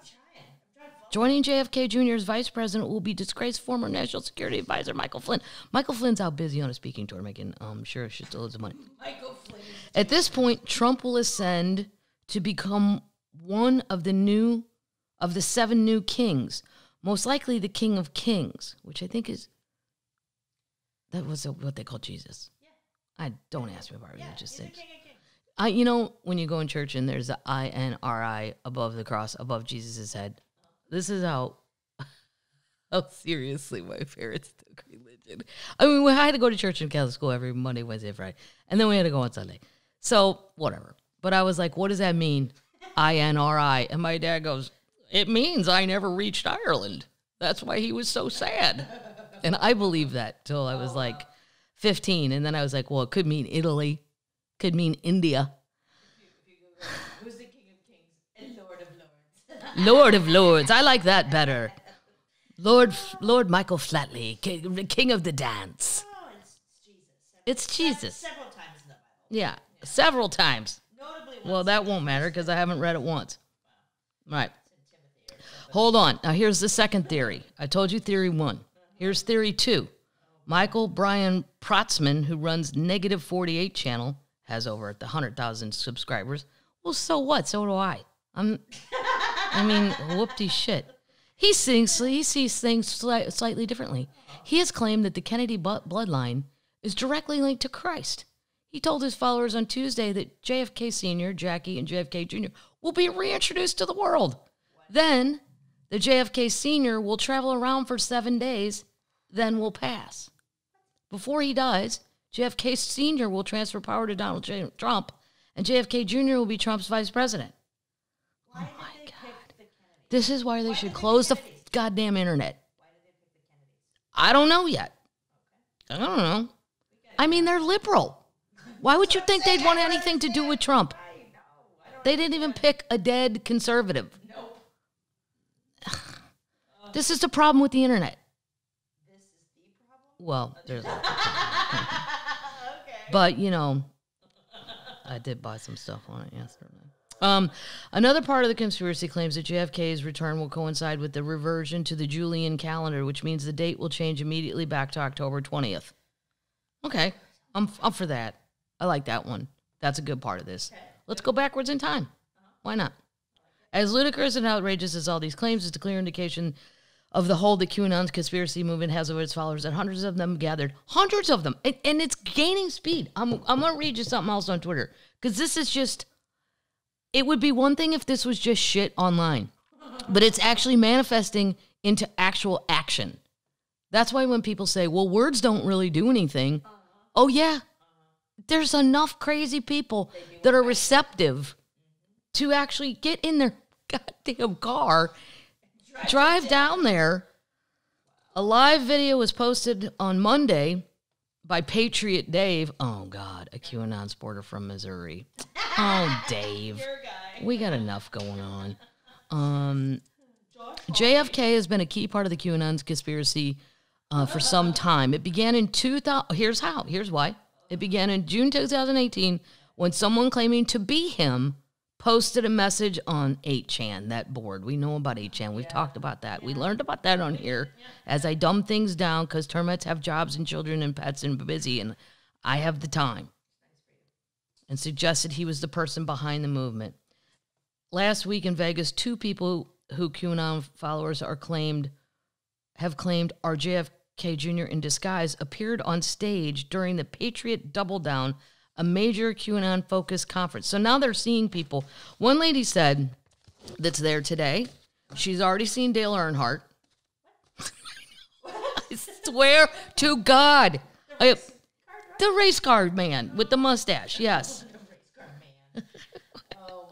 Joining JFK Jr. as vice president will be disgraced former national security advisor Michael Flynn. Michael Flynn's out busy on a speaking tour making um sure shitloads of money. Michael Flynn. At this point, Trump will ascend to become one of the new of the seven new kings, most likely the king of kings, which I think is that was what they call Jesus. I don't ask me about religious things. King of I, you know, when you go in church and there's a I N R I above the cross, above Jesus' head. This is how how seriously my parents took religion. I mean, we had to go to church in Catholic school every Monday, Wednesday, Friday, and then we had to go on Sunday. So whatever. But I was like, what does that mean? I N R I, and my dad goes, it means I never reached Ireland. That's why he was so sad. And I believed that till I was like 15. And then I was like, well, it could mean Italy, could mean India. Who's the King of Kings and Lord of Lords? Lord of Lords. I like that better. Lord Lord Michael Flatley, ki- King of the Dance. oh, it's Jesus. It's Jesus. Several times in the Bible. Yeah, several times. Notably, Well, that won't matter because I haven't read it once. Right. or something. Hold on. Now, here's the second theory. I told you theory one. Here's theory two. Michael Brian Protzman, who runs Negative 48 channel, has over the 100,000 subscribers. Well, so what? So do I. I'm, I mean, whoopty shit. He, thinks, he sees things sli- slightly differently. He has claimed that the Kennedy bloodline is directly linked to Christ. He told his followers on Tuesday that JFK Sr., Jackie, and JFK Jr. will be reintroduced to the world. Then the JFK Sr. will travel around for seven days, then will pass. Before he dies, JFK Sr. will transfer power to Donald J- Trump, and JFK Jr. will be Trump's vice president. Oh my they God. pick the Kennedys? This is why they should close the goddamn internet. Why did they pick the Kennedys? I don't know yet. I don't know. I mean, they're liberal. Why would you think they'd want anything to do with Trump? I know. I don't They didn't even pick a dead conservative. This is the problem with the internet. This is the problem. Well, there's, okay. but you know, I did buy some stuff on it yesterday. Um, another part of the conspiracy claims that JFK's return will coincide with the reversion to the Julian calendar, which means the date will change immediately back to October 20th. Okay, I'm, I'm for that. I like that one. That's a good part of this. Let's go backwards in time. Why not? As ludicrous and outrageous as all these claims, it's a clear indication of the hold that QAnon's conspiracy movement has over its followers, and hundreds of them gathered, hundreds of them, and, and it's gaining speed. I'm I'm gonna read you something else on Twitter because this is just. It would be one thing if this was just shit online, but it's actually manifesting into actual action. That's why when people say, "Well, words don't really do anything," oh yeah, there's enough crazy people that are receptive to actually get in their goddamn car, drive down there. A live video was posted on Monday by Patriot Dave. Oh God, a QAnon supporter from Missouri. Oh Dave, we got enough going on. Um, JFK has been a key part of the QAnon's conspiracy uh, for some time. It began in 2000. Here's how. Here's why. It began in June 2018 when someone claiming to be him posted a message on 8chan, that board. We know about 8chan. We've talked about that. We learned about that on here as I dumb things down because termites have jobs and children and pets and busy, and I have the time. And suggested he was the person behind the movement. Last week in Vegas, two people who QAnon followers are claimed have claimed are JFK Jr. in disguise appeared on stage during the Patriot Double Down, a major QAnon focused conference. So now they're seeing people. One lady said that's there today. She's already seen Dale Earnhardt. I swear to God. I- the race car man with the mustache, yes. Oh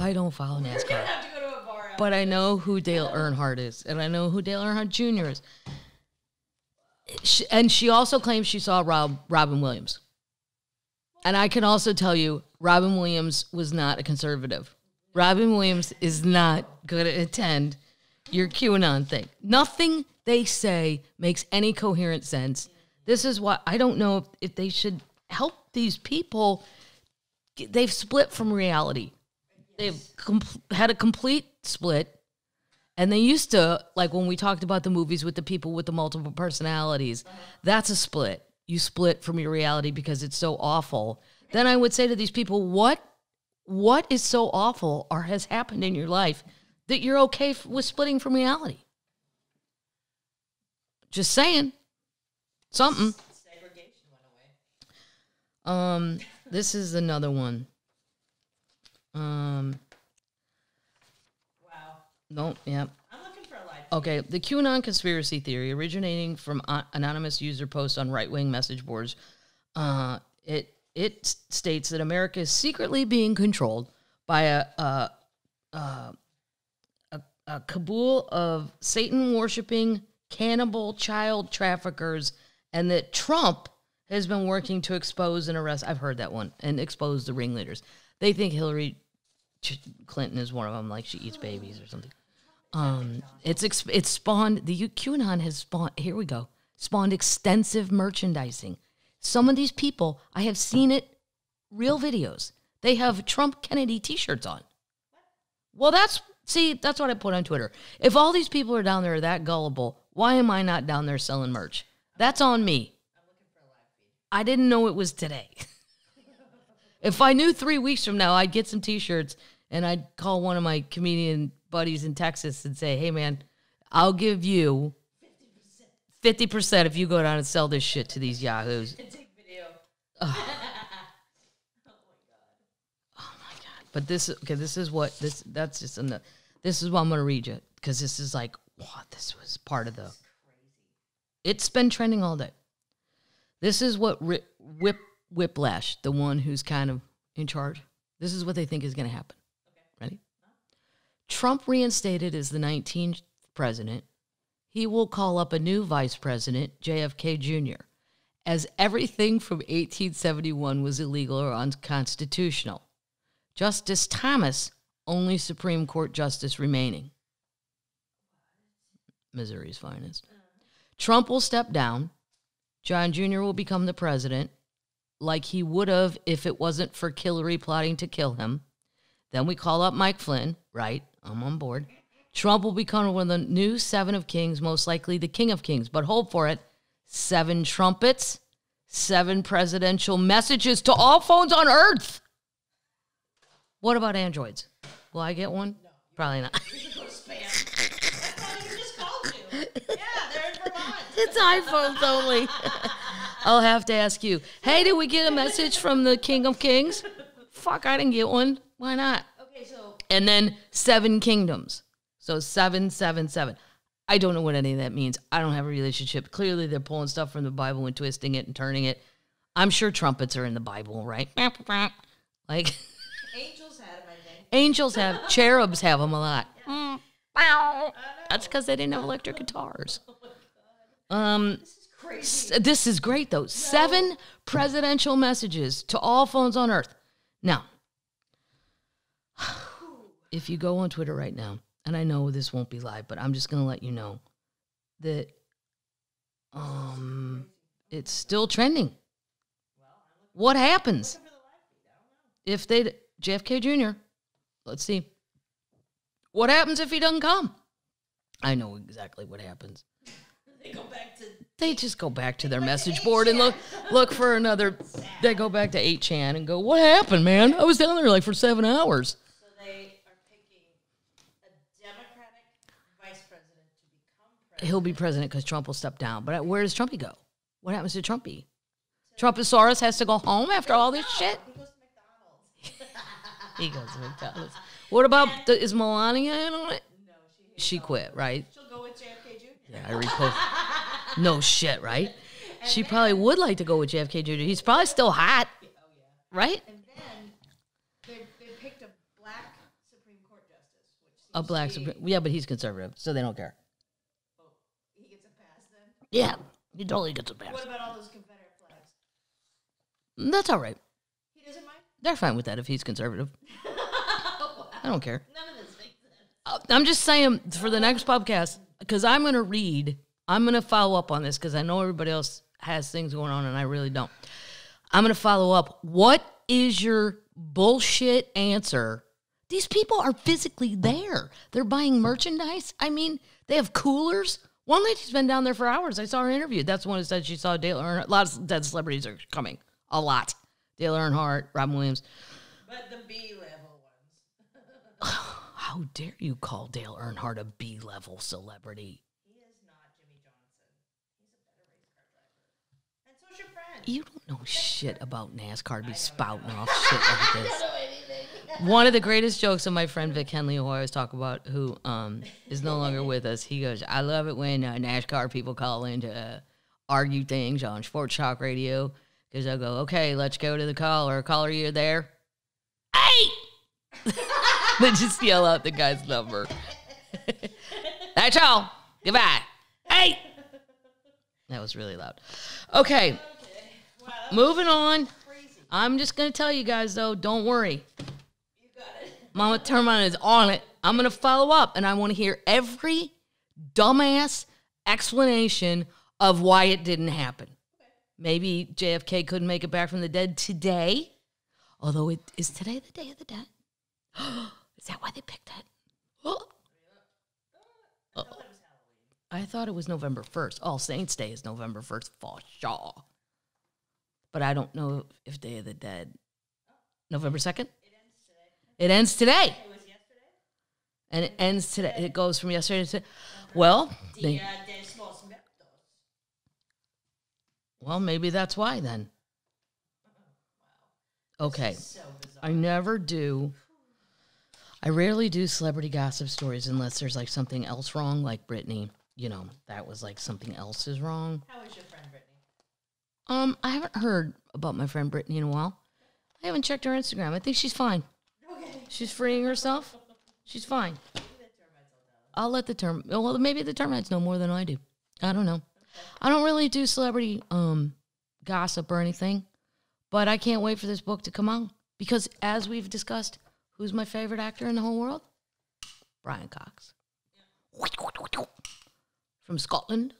I don't follow NASCAR. have to go to a bar. But I know who Dale Earnhardt is, and I know who Dale Earnhardt Jr. is. She, and she also claims she saw Rob Robin Williams. And I can also tell you, Robin Williams was not a conservative. Robin Williams is not going to attend your QAnon thing. Nothing they say makes any coherent sense. This is why I don't know if, if they should help these people. They've split from reality. They've com- had a complete split. And they used to like when we talked about the movies with the people with the multiple personalities that's a split. You split from your reality because it's so awful. Then i would say to these people what what is so awful or has happened in your life that you're okay f- with splitting from reality? Just saying something Segregation went away. um this is another one um Wow. no yep I'm looking for a live. Okay, the QAnon conspiracy theory originating from anonymous user posts on right-wing message boards, uh, it it states that America is secretly being controlled by a a, a, a, a cabal of Satan worshiping cannibal child traffickers, and that Trump has been working to expose and arrest. I've heard that one and expose the ringleaders. They think Hillary Clinton is one of them, like she eats babies or something. Um, it's ex- it's spawned the U- QAnon has spawned. Here we go. Spawned extensive merchandising. Some of these people, I have seen it, real videos. They have Trump Kennedy T-shirts on. Well, that's see, that's what I put on Twitter. If all these people are down there that gullible, why am I not down there selling merch? That's on me. I didn't know it was today. if I knew three weeks from now, I'd get some T-shirts and I'd call one of my comedian buddies in Texas and say, "Hey, man, I'll give you fifty percent if you go down and sell this shit to these yahoos." Take video. Oh but this, okay, this is what this. That's just in the. This is what I'm gonna read you because this is like, wow, this was part of the. It's been trending all day. This is what Ri- Whip Whiplash, the one who's kind of in charge. This is what they think is going to happen. Ready? Trump reinstated as the 19th president. He will call up a new vice president, JFK Jr., as everything from 1871 was illegal or unconstitutional. Justice Thomas, only Supreme Court justice remaining. Missouri's finest. Trump will step down. John Jr. will become the president, like he would have if it wasn't for Hillary plotting to kill him. Then we call up Mike Flynn, right? I'm on board. Trump will become one of the new seven of kings, most likely the king of kings, but hold for it. Seven trumpets, seven presidential messages to all phones on earth. What about androids? Will I get one? Probably not. it's iPhones only. I'll have to ask you. Hey, did we get a message from the King of Kings? Fuck, I didn't get one. Why not? Okay, so And then seven kingdoms. So seven, seven, seven. I don't know what any of that means. I don't have a relationship. Clearly, they're pulling stuff from the Bible and twisting it and turning it. I'm sure trumpets are in the Bible, right? Like angels had them, I think. angels have, cherubs have them a lot. wow mm. That's because they didn't have electric guitars. Um, This is crazy. This is great though. Seven presidential messages to all phones on earth. Now, if you go on Twitter right now, and I know this won't be live, but I'm just going to let you know that um it's still trending. What happens if they JFK Jr. Let's see. What happens if he doesn't come? I know exactly what happens They go back to they just go back to their message board and look look for another. They go back to eight chan and go, "What happened, man? I was down there like for seven hours." so they are picking a Democratic vice president to become president. He'll be president because Trump will step down. But uh, where does Trumpy go? What happens to Trumpy? Trumposaurus has to go home after all this shit. He goes to McDonald's. He goes to McDonald's. What about the, is Melania in on it? No, she She quit, right? she'll go with JFK Jr. Yeah, I repost. No shit, right? She probably would like to go with JFK Jr. He's probably still hot, Oh yeah. right? And then they they picked a black Supreme Court justice, A black, Supreme- yeah, but he's conservative, so they don't care. oh, he gets a pass then. Yeah, he totally gets a pass. What about all those Confederate flags? That's all right. He doesn't mind. They're fine with that if he's conservative. I don't care. None of this makes sense. Uh, I'm just saying for the next podcast because I'm going to read. I'm going to follow up on this because I know everybody else has things going on and I really don't. I'm going to follow up. What is your bullshit answer? These people are physically there. They're buying merchandise. I mean, they have coolers. One lady's been down there for hours. I saw her interview. That's one who said she saw Dale Earnhardt. A lot of dead celebrities are coming. A lot. Dale Earnhardt, Robin Williams. But the B level ones. How dare you call Dale Earnhardt a B level celebrity? He is not Jimmie Johnson. He's a better race car driver. And so's your friend. You don't know shit about NASCAR to be spouting off shit like this. One of the greatest jokes of my friend Vic Henley, who I always talk about, who um, is no longer with us, he goes, I love it when uh, NASCAR people call in to uh, argue things on Sports Talk Radio. Because they'll go, okay, let's go to the caller. Caller, you there? Hey! they just yell out the guy's number. That's all. Goodbye. Hey! That was really loud. Okay, Wow, moving on. crazy. I'm just gonna tell you guys though, don't worry. You got it. Mama Termite is on it. I'm gonna follow up and I wanna hear every dumbass explanation of why it didn't happen. Maybe JFK couldn't make it back from the dead today. Although it is today the day of the dead. is that why they picked it? Oh. I thought it was November 1st. All Saints Day is November 1st for sure. But I don't know if Day of the Dead. November 2nd? It ends today. It was yesterday. And it ends today. It goes from yesterday to Well, they, de well, maybe that's why then. Okay. I never do. I rarely do celebrity gossip stories unless there's like something else wrong, like Britney. You know, that was like something else is wrong. How is your friend Britney? Um, I haven't heard about my friend Britney in a while. I haven't checked her Instagram. I think she's fine. Okay. She's freeing herself. She's fine. I'll let the term. Well, maybe the termites know more than I do. I don't know. I don't really do celebrity um gossip or anything, but I can't wait for this book to come out because, as we've discussed, who's my favorite actor in the whole world? Brian Cox from Scotland.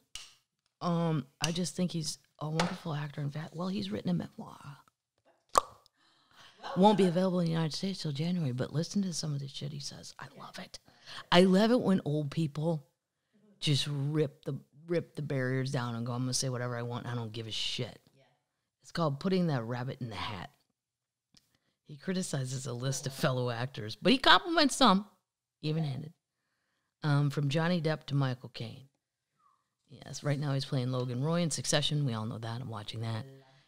Um, I just think he's a wonderful actor. In fact, well, he's written a memoir. Won't be available in the United States till January, but listen to some of the shit he says. I love it. I love it when old people just rip the rip the barriers down and go, I'm gonna say whatever I want. I don't give a shit. It's called putting that rabbit in the hat. He criticizes a list of fellow actors, but he compliments some. even handed. Um, from Johnny Depp to Michael Caine. Yes, right now he's playing Logan Roy in Succession. We all know that. I'm watching that.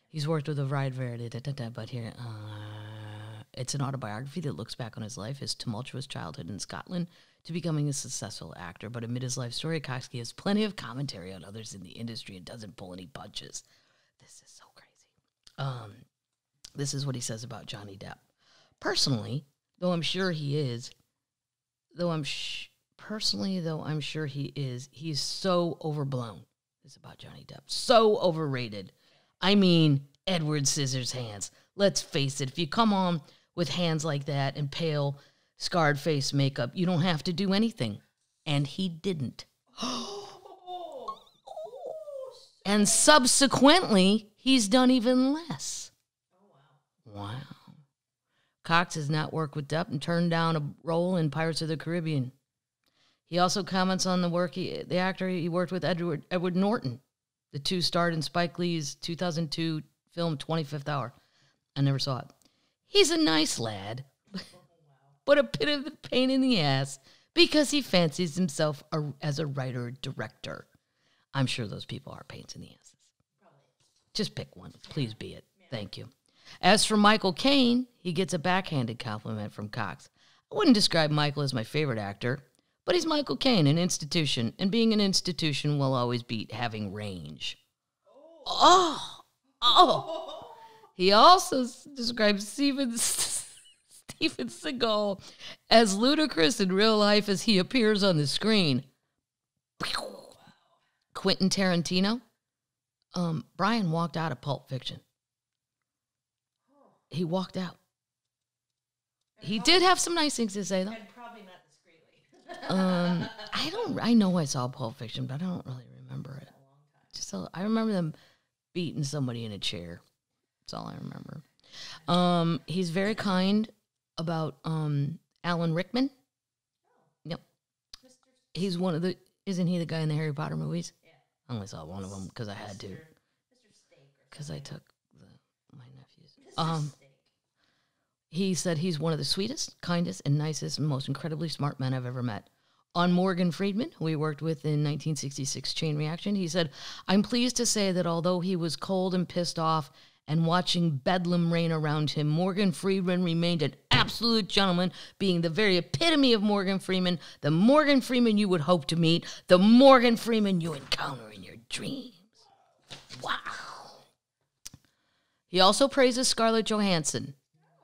He's worked with a variety of, but here, uh, it's an autobiography that looks back on his life, his tumultuous childhood in Scotland, to becoming a successful actor. But amid his life story, Cox gives plenty of commentary on others in the industry and doesn't pull any punches. This is so crazy. Um, this is what he says about Johnny Depp. Personally, though I'm sure he is, though I'm sh- personally though I'm sure he is, he's so overblown. This is about Johnny Depp. So overrated. I mean, Edward Scissorhands. Let's face it. If you come on with hands like that and pale, scarred face makeup, you don't have to do anything. And he didn't. And subsequently, he's done even less. Wow. Cox has not worked with Depp and turned down a role in Pirates of the Caribbean. He also comments on the work he, the actor he worked with Edward Edward Norton. The two starred in Spike Lee's 2002 film 25th Hour. I never saw it. He's a nice lad, but a bit of a pain in the ass because he fancies himself a, as a writer director. I'm sure those people are pains in the asses. Just pick one. Please be it. Thank you. As for Michael Caine, he gets a backhanded compliment from Cox. I wouldn't describe Michael as my favorite actor, but he's Michael Caine, an institution, and being an institution will always beat having range. Oh, oh. He also describes Steven, Steven Seagal as ludicrous in real life as he appears on the screen. Quentin Tarantino. Um, Brian walked out of Pulp Fiction. He walked out. He did have some nice things to say, though. And probably not discreetly. Um, I don't. I know I saw Pulp Fiction, but I don't really remember it. Just a, I remember them beating somebody in a chair. That's all I remember. Um, he's very kind about um Alan Rickman. Yep, he's one of the. Isn't he the guy in the Harry Potter movies? Yeah. I only saw one of them because I had to. Mr. Mr. Steak or Because I took the, my nephews. Um. He said he's one of the sweetest, kindest, and nicest, and most incredibly smart men I've ever met. On Morgan Friedman, who he worked with in 1966 Chain Reaction, he said, I'm pleased to say that although he was cold and pissed off and watching bedlam reign around him, Morgan Friedman remained an absolute gentleman, being the very epitome of Morgan Freeman, the Morgan Freeman you would hope to meet, the Morgan Freeman you encounter in your dreams. Wow. He also praises Scarlett Johansson.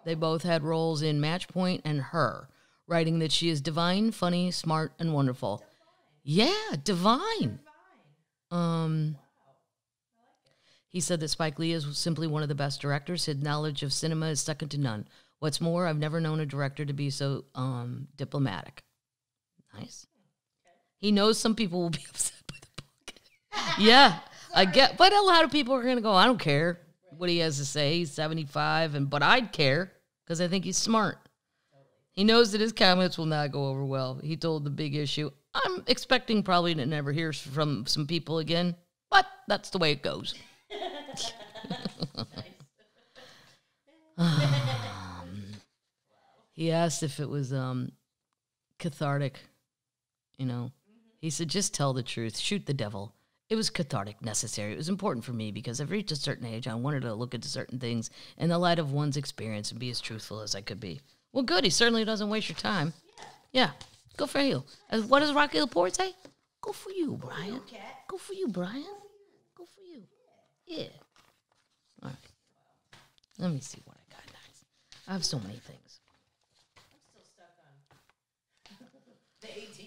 They both had roles in Match Point and Her, writing that she is divine, funny, smart, and wonderful. Yeah, divine. Um, he said that Spike Lee is simply one of the best directors. His knowledge of cinema is second to none. What's more, I've never known a director to be so um, diplomatic. Nice. He knows some people will be upset by the book. yeah, I get, but a lot of people are going to go, I don't care what he has to say. He's 75, and but I'd care because I think he's smart. He knows that his comments will not go over well. He told the big issue, I'm expecting probably to never hear from some people again, but that's the way it goes. Um, he asked if it was um, cathartic. You know, he said, just tell the truth, shoot the devil. It was cathartic, necessary. It was important for me because I've reached a certain age. I wanted to look into certain things in the light of one's experience and be as truthful as I could be. Well, good. He certainly doesn't waste your time. Yeah, go for you. As what does Rocky Laporte say? Go for you, Brian. Go for you, Brian. Go for you. Yeah. All right. Let me see what I got next. I have so many things. I'm still stuck on the 18th president.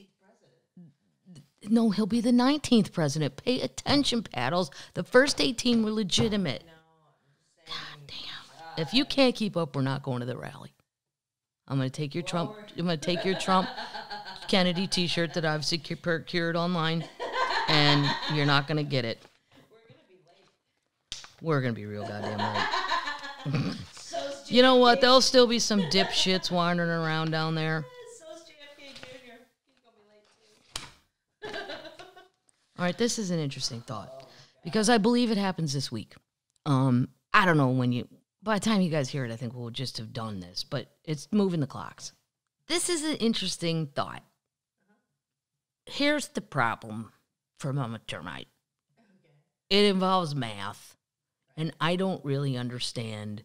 No, he'll be the 19th president. Pay attention, paddles. The first 18 were legitimate. No, I'm just saying. Damn. If you can't keep up, we're not going to the rally. I'm going to take your Trump. I'm going to take your Trump Kennedy T-shirt that I've secu- procured online, and you're not going to get it. We're going to We're be going to be real goddamn late. So's You know what? There'll still be some dipshits wandering around down there. So's JFK Jr. He's going to be late too. All right, this is an interesting thought because I believe it happens this week. Um, I don't know when you. By the time you guys hear it, I think we'll just have done this, but it's moving the clocks. this is an interesting thought. Here's the problem for Mama Termite it involves math, and I don't really understand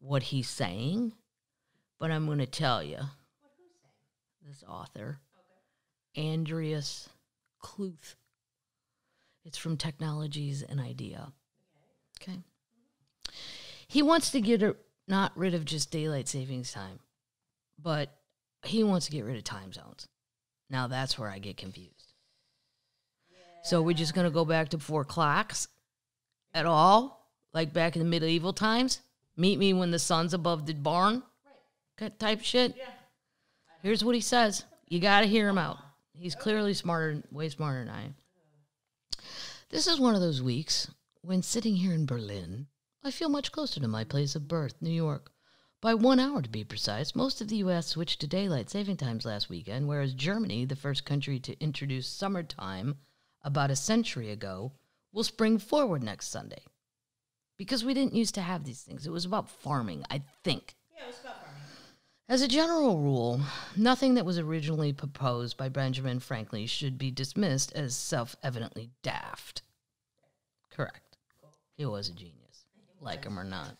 what he's saying, but I'm going to tell you this author, Andreas Kluth. It's from Technologies and Idea. Okay. He wants to get a, not rid of just daylight savings time, but he wants to get rid of time zones. Now that's where I get confused. So we're just going to go back to four clocks at all, like back in the medieval times? Meet me when the sun's above the barn? Right. Type shit? Yeah. Here's what he says. You got to hear him out. He's clearly smarter, way smarter than I am. This is one of those weeks when sitting here in Berlin, I feel much closer to my place of birth, New York. By one hour to be precise, most of the U.S. switched to daylight saving times last weekend, whereas Germany, the first country to introduce summertime about a century ago, will spring forward next Sunday. Because we didn't used to have these things. It was about farming, I think. Yeah, it was about. As a general rule, nothing that was originally proposed by Benjamin Franklin should be dismissed as self evidently daft. Correct. He was a genius, like him or not.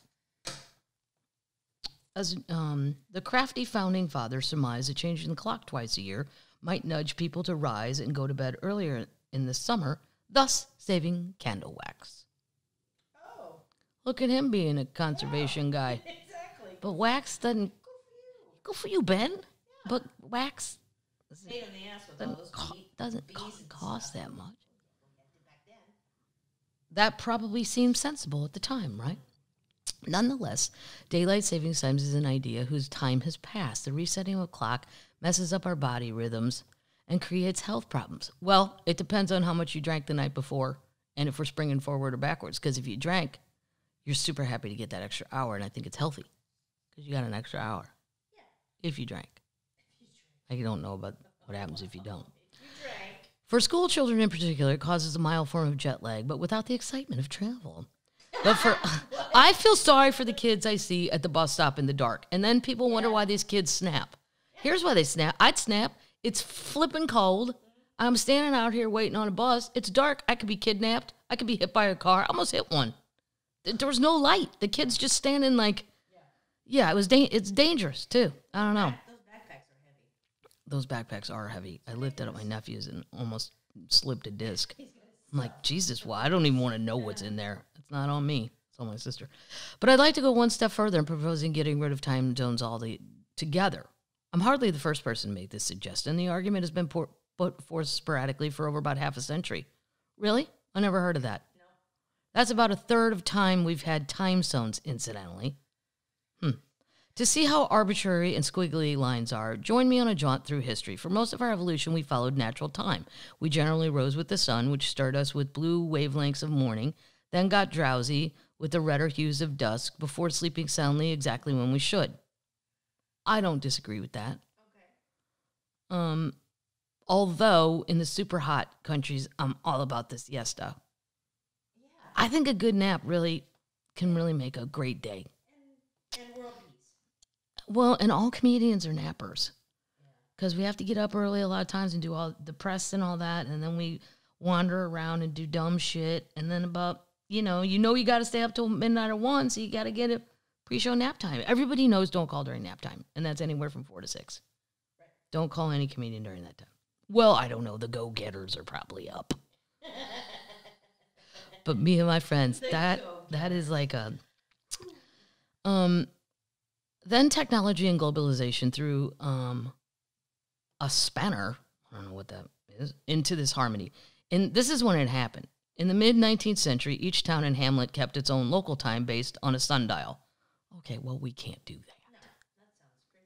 As um, the crafty founding father surmised that changing the clock twice a year might nudge people to rise and go to bed earlier in the summer, thus saving candle wax. Oh, Look at him being a conservation guy. exactly. But wax doesn't. Go for you, Ben. But wax Pain in the ass with doesn't, those co- doesn't co- cost that much. That probably seemed sensible at the time, right? Nonetheless, daylight savings times is an idea whose time has passed. The resetting of a clock messes up our body rhythms and creates health problems. Well, it depends on how much you drank the night before and if we're springing forward or backwards. Because if you drank, you're super happy to get that extra hour, and I think it's healthy because you got an extra hour if you drank. I don't know about what happens if you don't. For school children in particular, it causes a mild form of jet lag, but without the excitement of travel. But for I feel sorry for the kids I see at the bus stop in the dark. And then people wonder why these kids snap. Here's why they snap. I'd snap. It's flipping cold. I'm standing out here waiting on a bus. It's dark. I could be kidnapped. I could be hit by a car. I almost hit one. Th- There was no light. The kid's just standing like yeah, it was da- it's dangerous too. I don't know Those backpacks are heavy. those backpacks are heavy. I lifted up my nephew's and almost slipped a disc. I'm like, Jesus, well, I don't even want to know what's in there. It's not on me. It's on my sister. But I'd like to go one step further in proposing getting rid of time zones all the, together. I'm hardly the first person to make this suggestion. The argument has been put forth sporadically for over about half a century. Really? I never heard of that. No. That's about a third of time we've had time zones, incidentally. Hmm. To see how arbitrary and squiggly lines are, join me on a jaunt through history. For most of our evolution, we followed natural time. We generally rose with the sun, which stirred us with blue wavelengths of morning, then got drowsy with the redder hues of dusk before sleeping soundly exactly when we should. I don't disagree with that. Okay. Um, although in the super hot countries, I'm all about the siesta. Yeah. I think a good nap really can really make a great day. And, and world peace. Well, and all comedians are nappers because we have to get up early a lot of times and do all the press and all that, and then we wander around and do dumb shit, and then about you know you know you got to stay up till midnight or one, so you got to get a pre-show nap time. Everybody knows don't call during nap time, and that's anywhere from four to six. Right. Don't call any comedian during that time. Well, I don't know. The go-getters are probably up, but me and my friends, that that is like a um then technology and globalization through um, a spanner, I don't know what that is, into this harmony. And this is when it happened. In the mid 19th century, each town and hamlet kept its own local time based on a sundial. Okay, well, we can't do that.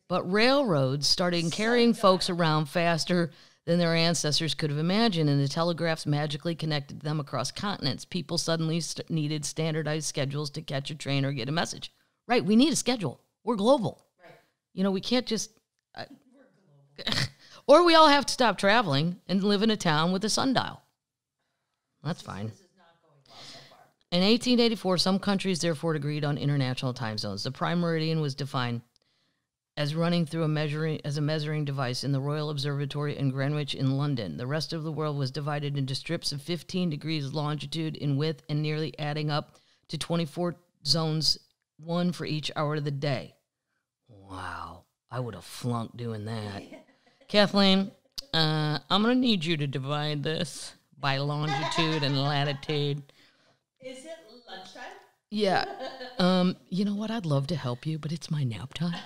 But railroads started carrying folks around faster than their ancestors could have imagined, and the telegraphs magically connected them across continents. People suddenly st- needed standardized schedules to catch a train or get a message. Right, we need a schedule. We're global. Right. You know, we can't just. Uh, or we all have to stop traveling and live in a town with a sundial. That's fine. This is not going well so far. In 1884, some countries therefore agreed on international time zones. The prime meridian was defined as running through a measuring as a measuring device in the Royal Observatory in Greenwich in London. The rest of the world was divided into strips of 15 degrees longitude in width and nearly adding up to 24 zones, one for each hour of the day. Wow, I would have flunked doing that. Kathleen, uh, I'm gonna need you to divide this by longitude and latitude. Is it lunchtime? Yeah. Um, you know what? I'd love to help you, but it's my nap time.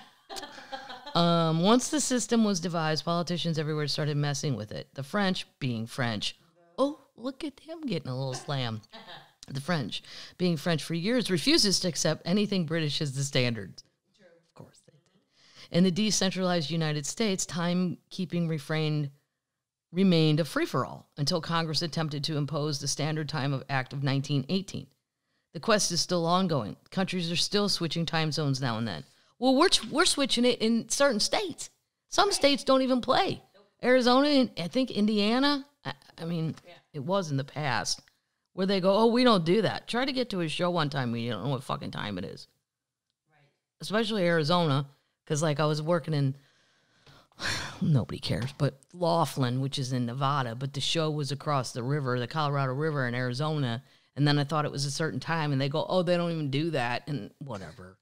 Um, once the system was devised, politicians everywhere started messing with it. The French, being French, oh, look at him getting a little slam. The French, being French for years, refuses to accept anything British as the standard. Of course they did. In the decentralized United States, timekeeping refrained remained a free for all until Congress attempted to impose the Standard Time of Act of 1918. The quest is still ongoing. Countries are still switching time zones now and then. Well, we're, we're switching it in certain states. Some states don't even play. Arizona and I think Indiana. I, I mean, it was in the past where they go, oh, we don't do that. Try to get to a show one time when you don't know what fucking time it is. Right. Especially Arizona, because like I was working in nobody cares, but Laughlin, which is in Nevada, but the show was across the river, the Colorado River in Arizona, and then I thought it was a certain time, and they go, "Oh, they don't even do that," and whatever.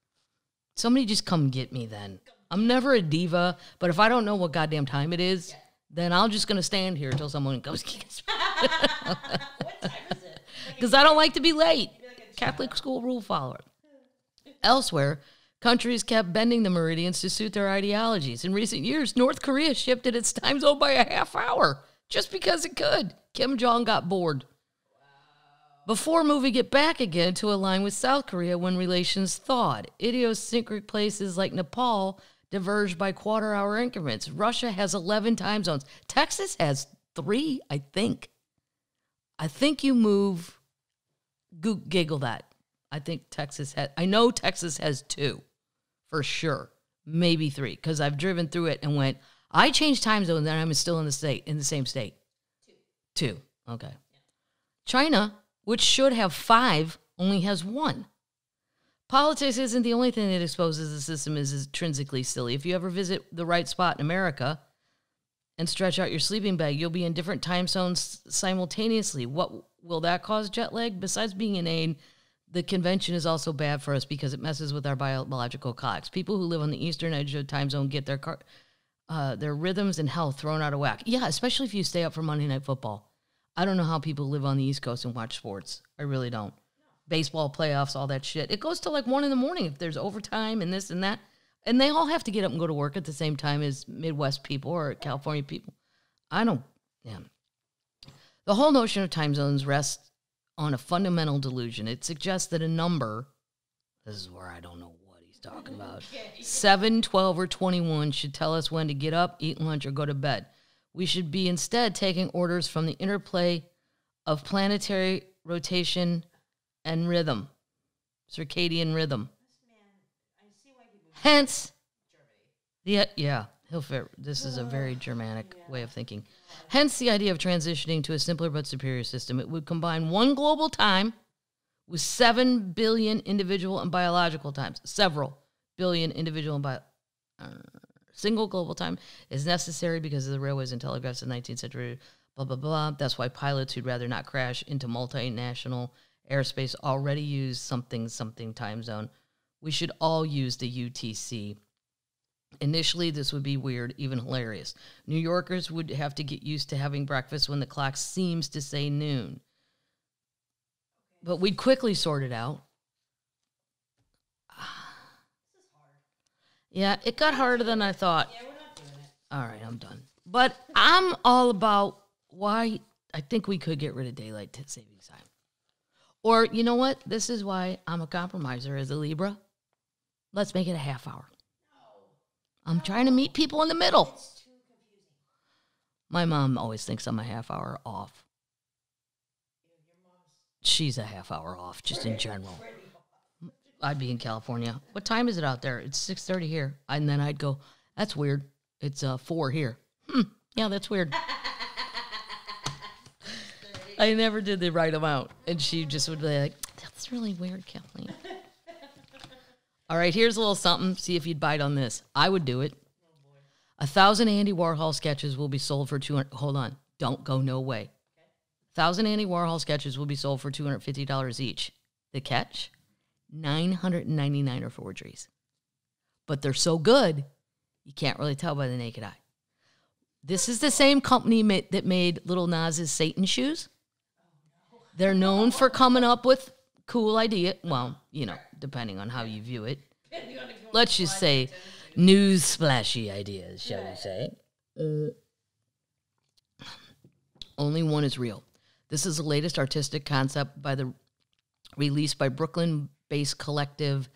Somebody just come get me then. I'm never a diva, but if I don't know what goddamn time it is, then I'm just gonna stand here until someone goes What time is it? Because I don't like to be late. Catholic school rule follower. Elsewhere, countries kept bending the meridians to suit their ideologies. In recent years, North Korea shifted its time zone by a half hour just because it could. Kim Jong got bored. Before moving it back again to align with South Korea when relations thawed. Idiosyncratic places like Nepal diverged by quarter hour increments. Russia has 11 time zones. Texas has three, I think. I think you move, giggle that. I think Texas has, I know Texas has two for sure, maybe three, because I've driven through it and went, I changed time zone, and I'm still in the state, in the same state. Two. Two. Okay. China, which should have five, only has one. Politics isn't the only thing that exposes the system is intrinsically silly. If you ever visit the right spot in America and stretch out your sleeping bag, you'll be in different time zones simultaneously. What will that cause jet lag? Besides being inane, the convention is also bad for us because it messes with our biological clocks. People who live on the eastern edge of time zone get their car, uh, their rhythms and health thrown out of whack. Yeah, especially if you stay up for Monday Night Football. I don't know how people live on the East Coast and watch sports. I really don't. Baseball playoffs, all that shit. It goes to like one in the morning if there's overtime and this and that. And they all have to get up and go to work at the same time as Midwest people or California people. I don't, yeah. The whole notion of time zones rests on a fundamental delusion. It suggests that a number, this is where I don't know what he's talking about, 7, 12, or 21 should tell us when to get up, eat lunch, or go to bed. We should be instead taking orders from the interplay of planetary rotation and rhythm, circadian rhythm. Man, I see why he moved Hence, Germany. the yeah, he'll. This is a very Germanic way of thinking. Hence, the idea of transitioning to a simpler but superior system. It would combine one global time with seven billion individual and biological times. Several billion individual and bio. Uh, single global time is necessary because of the railways and telegraphs in the 19th century. Blah blah blah. That's why pilots who'd rather not crash into multinational airspace already use something something time zone. We should all use the UTC. Initially, this would be weird, even hilarious. New Yorkers would have to get used to having breakfast when the clock seems to say noon. But we'd quickly sort it out. This is hard. Yeah, it got harder than I thought. Yeah, we're not doing it. All right, I'm done. But I'm all about why I think we could get rid of daylight t- savings time. Or, you know what? This is why I'm a compromiser as a Libra. Let's make it a half hour. I'm trying to meet people in the middle. It's too confusing. My mom always thinks I'm a half hour off. She's a half hour off, just in general. I'd be in California. What time is it out there? It's six thirty here, and then I'd go. That's weird. It's uh four here. Hmm. Yeah, that's weird. I never did the right amount, and she just would be like, "That's really weird, Kathleen." All right, here's a little something. See if you'd bite on this. I would do it. A thousand Andy Warhol sketches will be sold for two hundred. Hold on, don't go no way. A Thousand Andy Warhol sketches will be sold for two hundred fifty dollars each. The catch, nine hundred and ninety nine are forgeries, but they're so good, you can't really tell by the naked eye. This is the same company ma- that made Little Nas's Satan shoes. They're known for coming up with cool idea. Well, you know, depending on how you view it. Let's just say news splashy ideas, shall we say? Uh, only one is real. This is the latest artistic concept by the released by Brooklyn-based collective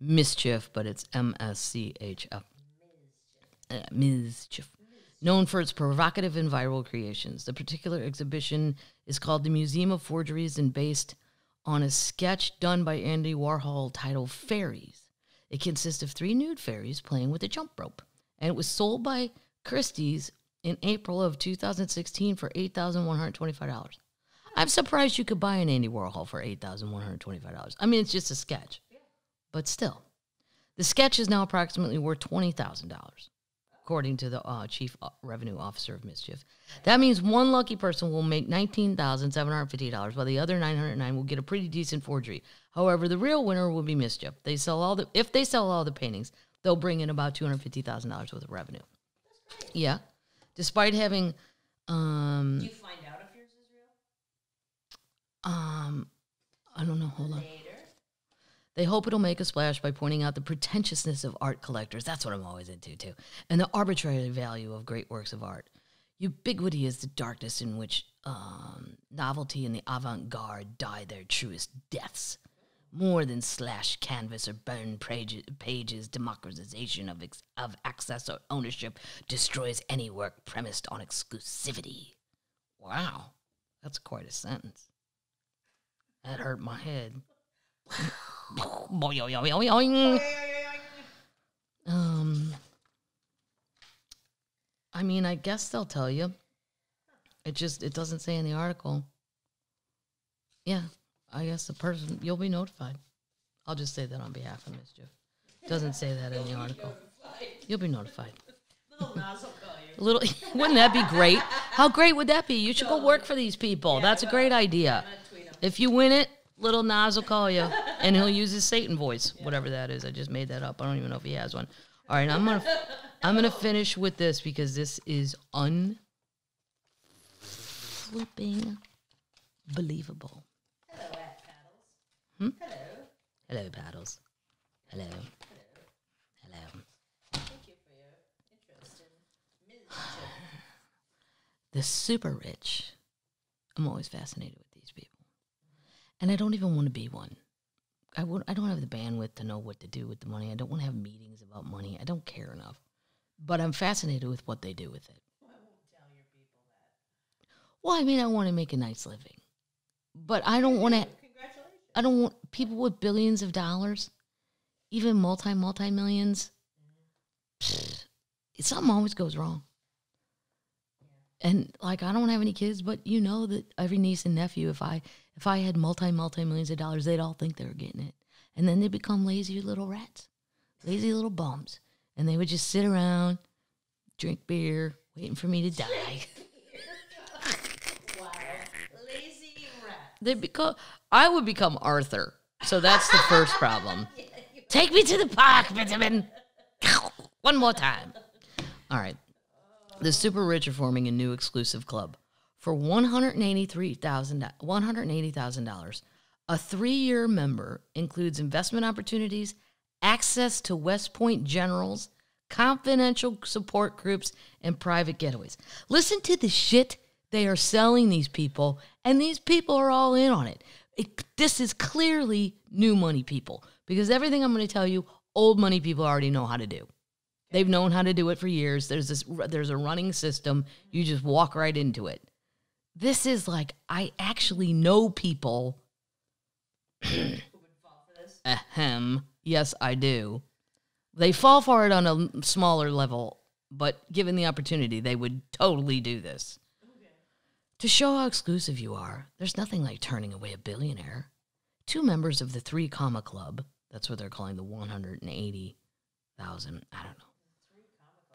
Mischief, but it's M S C H F. Uh, Mischief. Known for its provocative and viral creations. The particular exhibition is called the Museum of Forgeries and based on a sketch done by Andy Warhol titled Fairies. It consists of three nude fairies playing with a jump rope, and it was sold by Christie's in April of 2016 for $8,125. I'm surprised you could buy an Andy Warhol for $8,125. I mean, it's just a sketch, but still. The sketch is now approximately worth $20,000, according to the uh, chief uh, revenue officer of Mischief. That means one lucky person will make $19,750, while the other 909 will get a pretty decent forgery. However, the real winner will be Mischief. They sell all the if they sell all the paintings, they'll bring in about $250,000 worth of revenue. Yeah. Despite having um Do you find out if yours is real um I don't know, hold on. They hope it'll make a splash by pointing out the pretentiousness of art collectors. That's what I'm always into, too. And the arbitrary value of great works of art. Ubiquity is the darkness in which um, novelty and the avant garde die their truest deaths. More than slash canvas or burn pages, democratization of, of access or ownership destroys any work premised on exclusivity. Wow, that's quite a sentence. That hurt my head. Um, I mean, I guess they'll tell you. It just it doesn't say in the article. Yeah, I guess the person you'll be notified. I'll just say that on behalf of Mischief. Doesn't say that in the article. You'll be notified. Little wouldn't that be great? How great would that be? You should go work for these people. That's a great idea. If you win it, little Nas will call you, and he'll use his Satan voice, whatever that is. I just made that up. I don't even know if he has one. All right, I'm gonna I'm gonna finish with this because this is un flipping believable. Hello, at paddles. Hmm? Hello. Hello, paddles. Hello. Hello. Thank you for your interest in. The super rich. I'm always fascinated with and I don't even want to be one. I won't, I don't have the bandwidth to know what to do with the money. I don't want to have meetings about money. I don't care enough. But I'm fascinated with what they do with it. I won't tell your people that. Well, I mean, I want to make a nice living, but I don't want to. Congratulations. I don't want people with billions of dollars, even multi multi millions. Mm-hmm. pfft, Something always goes wrong. And like I don't have any kids, but you know that every niece and nephew, if I if I had multi multi millions of dollars, they'd all think they were getting it, and then they become lazy little rats, lazy little bums, and they would just sit around, drink beer, waiting for me to die. Wow. Lazy rat. They become I would become Arthur. So that's the first problem. Take me to the park, Benjamin. One more time. All right. The super rich are forming a new exclusive club for $183,000 $180,000. A 3-year member includes investment opportunities, access to West Point generals, confidential support groups, and private getaways. Listen to the shit they are selling these people, and these people are all in on it. it this is clearly new money people because everything I'm going to tell you, old money people already know how to do. They've known how to do it for years. There's this there's a running system. You just walk right into it. This is like I actually know people. Ahem. Yes, I do. They fall for it on a smaller level, but given the opportunity, they would totally do this. To show how exclusive you are, there's nothing like turning away a billionaire. Two members of the Three Comma Club, That's what they're calling the 180,000. I don't know.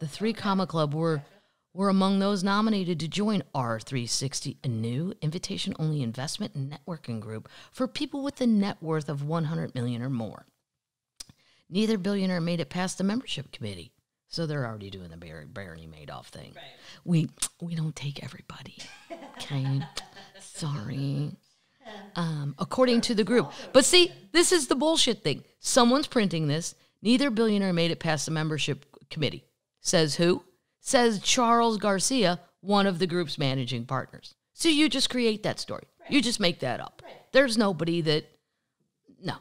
The Three Comma Club were were among those nominated to join R360, a new invitation-only investment networking group for people with a net worth of 100 million or more. Neither billionaire made it past the membership committee, so they're already doing the Barry, Barney Madoff thing. Right. We we don't take everybody. Okay, sorry. Um, according to the group, but see, this is the bullshit thing. Someone's printing this. Neither billionaire made it past the membership committee. Says who? Says Charles Garcia, one of the group's managing partners. So you just create that story. You just make that up. Right. There's nobody that. No,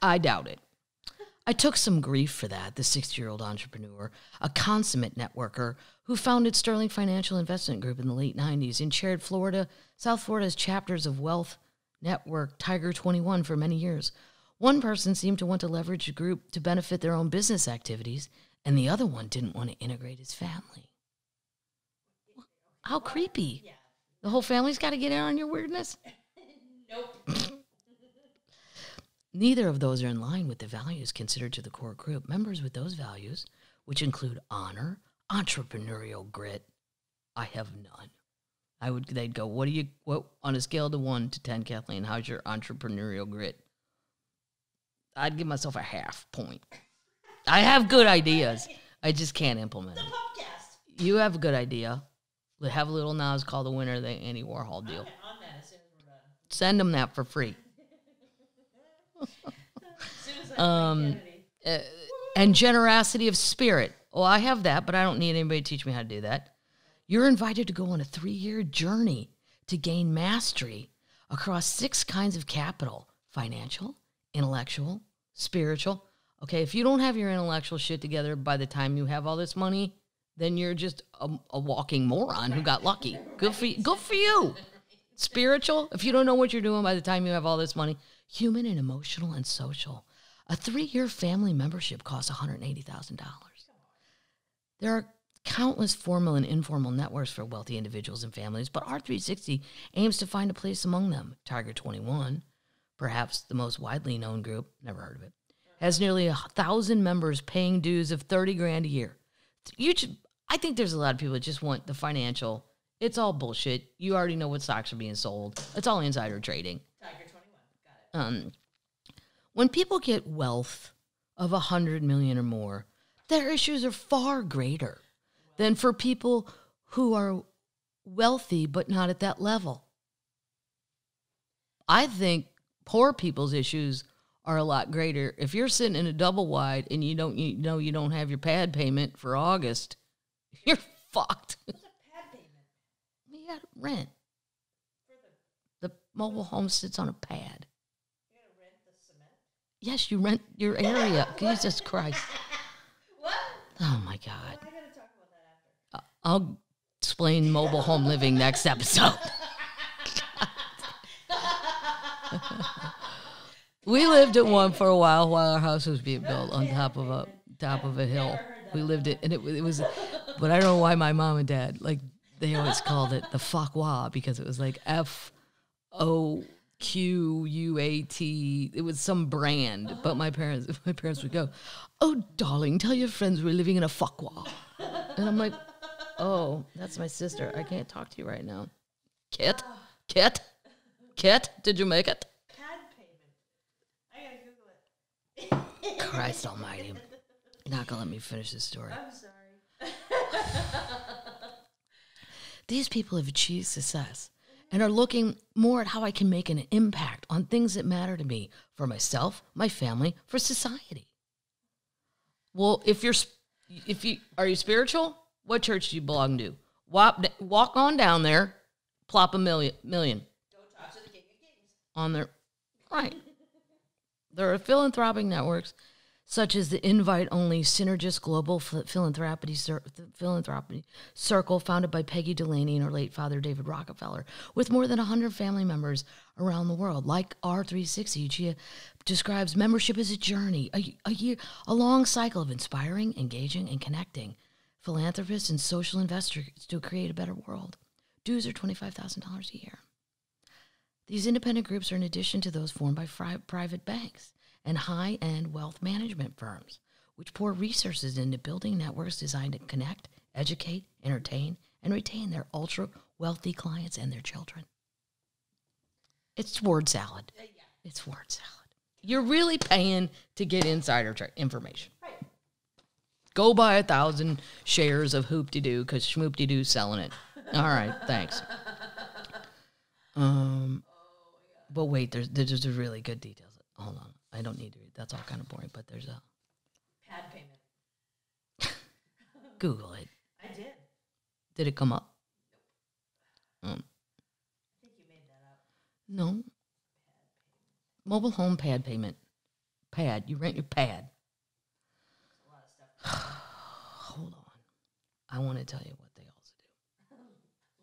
I doubt it. I took some grief for that, the 60 year old entrepreneur, a consummate networker who founded Sterling Financial Investment Group in the late 90s and chaired Florida, South Florida's chapters of Wealth Network Tiger 21 for many years. One person seemed to want to leverage the group to benefit their own business activities, and the other one didn't want to integrate his family. How creepy. Yeah. The whole family's got to get in on your weirdness? Nope. Neither of those are in line with the values considered to the core group. Members with those values, which include honor, entrepreneurial grit, I have none. I would they'd go, what do you what on a scale to one to ten, Kathleen, how's your entrepreneurial grit? I'd give myself a half point. I have good ideas. I just can't implement The them. podcast. You have a good idea. We Have a little Nas call the winner the Andy Warhol deal. Okay, on that as soon as we're done. Send them that for free. As soon as I Um, Kennedy. and generosity of spirit. Oh, I have that, but I don't need anybody to teach me how to do that. You're invited to go on a three year journey to gain mastery across six kinds of capital financial, intellectual, spiritual. Okay, if you don't have your intellectual shit together by the time you have all this money, then you're just a, a walking moron who got lucky. Good for you. Good for you. Spiritual, if you don't know what you're doing by the time you have all this money, human and emotional and social. A three year family membership costs $180,000. There are countless formal and informal networks for wealthy individuals and families, but R360 aims to find a place among them. Tiger 21, perhaps the most widely known group, never heard of it, has nearly a thousand members paying dues of 30 grand a year. You should, I think there's a lot of people that just want the financial. It's all bullshit. You already know what stocks are being sold. It's all insider trading. Tiger 21. Got it. Um, when people get wealth of a hundred million or more, their issues are far greater than for people who are wealthy but not at that level. I think poor people's issues are a lot greater. If you're sitting in a double wide and you don't you know you don't have your pad payment for August, you're fucked. What's a pad payment you got rent. the? Mobile home sits on a pad. You gotta rent the cement. Yes, you rent your area. Jesus Christ. What? Oh my God! I God. gotta talk about that after. Uh, I'll explain mobile home living next episode. we lived at one for a while while our house was being built on top of a top of a hill. We lived it, and it, it was, but I don't know why my mom and dad like they always called it the Fakwa because it was like F O Q U A T. It was some brand, but my parents my parents would go, "Oh, darling, tell your friends we're living in a Fakwa," and I'm like, "Oh, that's my sister. I can't talk to you right now." Kit, Kit, Kit, did you make it? Pad payment. I gotta Google it. Christ Almighty! Not gonna let me finish this story. I'm sorry. These people have achieved success and are looking more at how I can make an impact on things that matter to me for myself, my family, for society. Well, if you're, if you are you spiritual, what church do you belong to? Walk, walk on down there, plop a million million Go talk to the King of Kings. on there, right. There are philanthropic networks such as the invite-only Synergos Global Philanthropy, Philanthropy Circle, founded by Peggy Dulany and her late father David Rockefeller, with more than 100 family members around the world. Like R360, Gia uh, describes membership as a journey, a, a year, a long cycle of inspiring, engaging, and connecting philanthropists and social investors to create a better world. Dues are $25,000 a year. These independent groups are in addition to those formed by fri- private banks and high end wealth management firms, which pour resources into building networks designed to connect, educate, entertain, and retain their ultra wealthy clients and their children. It's word salad. It's word salad. You're really paying to get insider information. Right. Go buy a thousand shares of Hoopty Doo because Schmoopty Doo's selling it. All right, thanks. Um, but wait, there's there's just really good details. Hold on, I don't need to read. That's all kind of boring. But there's a Pad payment. Google it. I did. Did it come up? Um, I think you made that up. no. Mobile home pad payment. Pad. You rent your pad. A lot of stuff. Hold on. I want to tell you what they also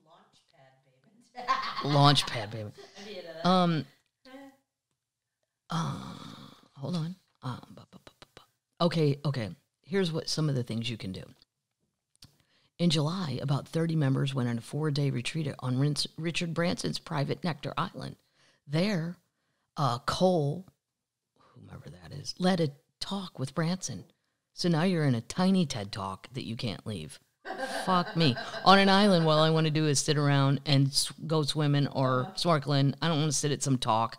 Launch pad payment. do. Launch pad payment. I did that. Um. Uh, hold on. Um, okay, okay. Here's what some of the things you can do. In July, about 30 members went on a four day retreat on Richard Branson's private Necker Island. There, uh, Cole, whomever that is, led a talk with Branson. So now you're in a tiny TED talk that you can't leave. Fuck me. On an island, all I want to do is sit around and go swimming or uh-huh. snorkeling. I don't want to sit at some talk.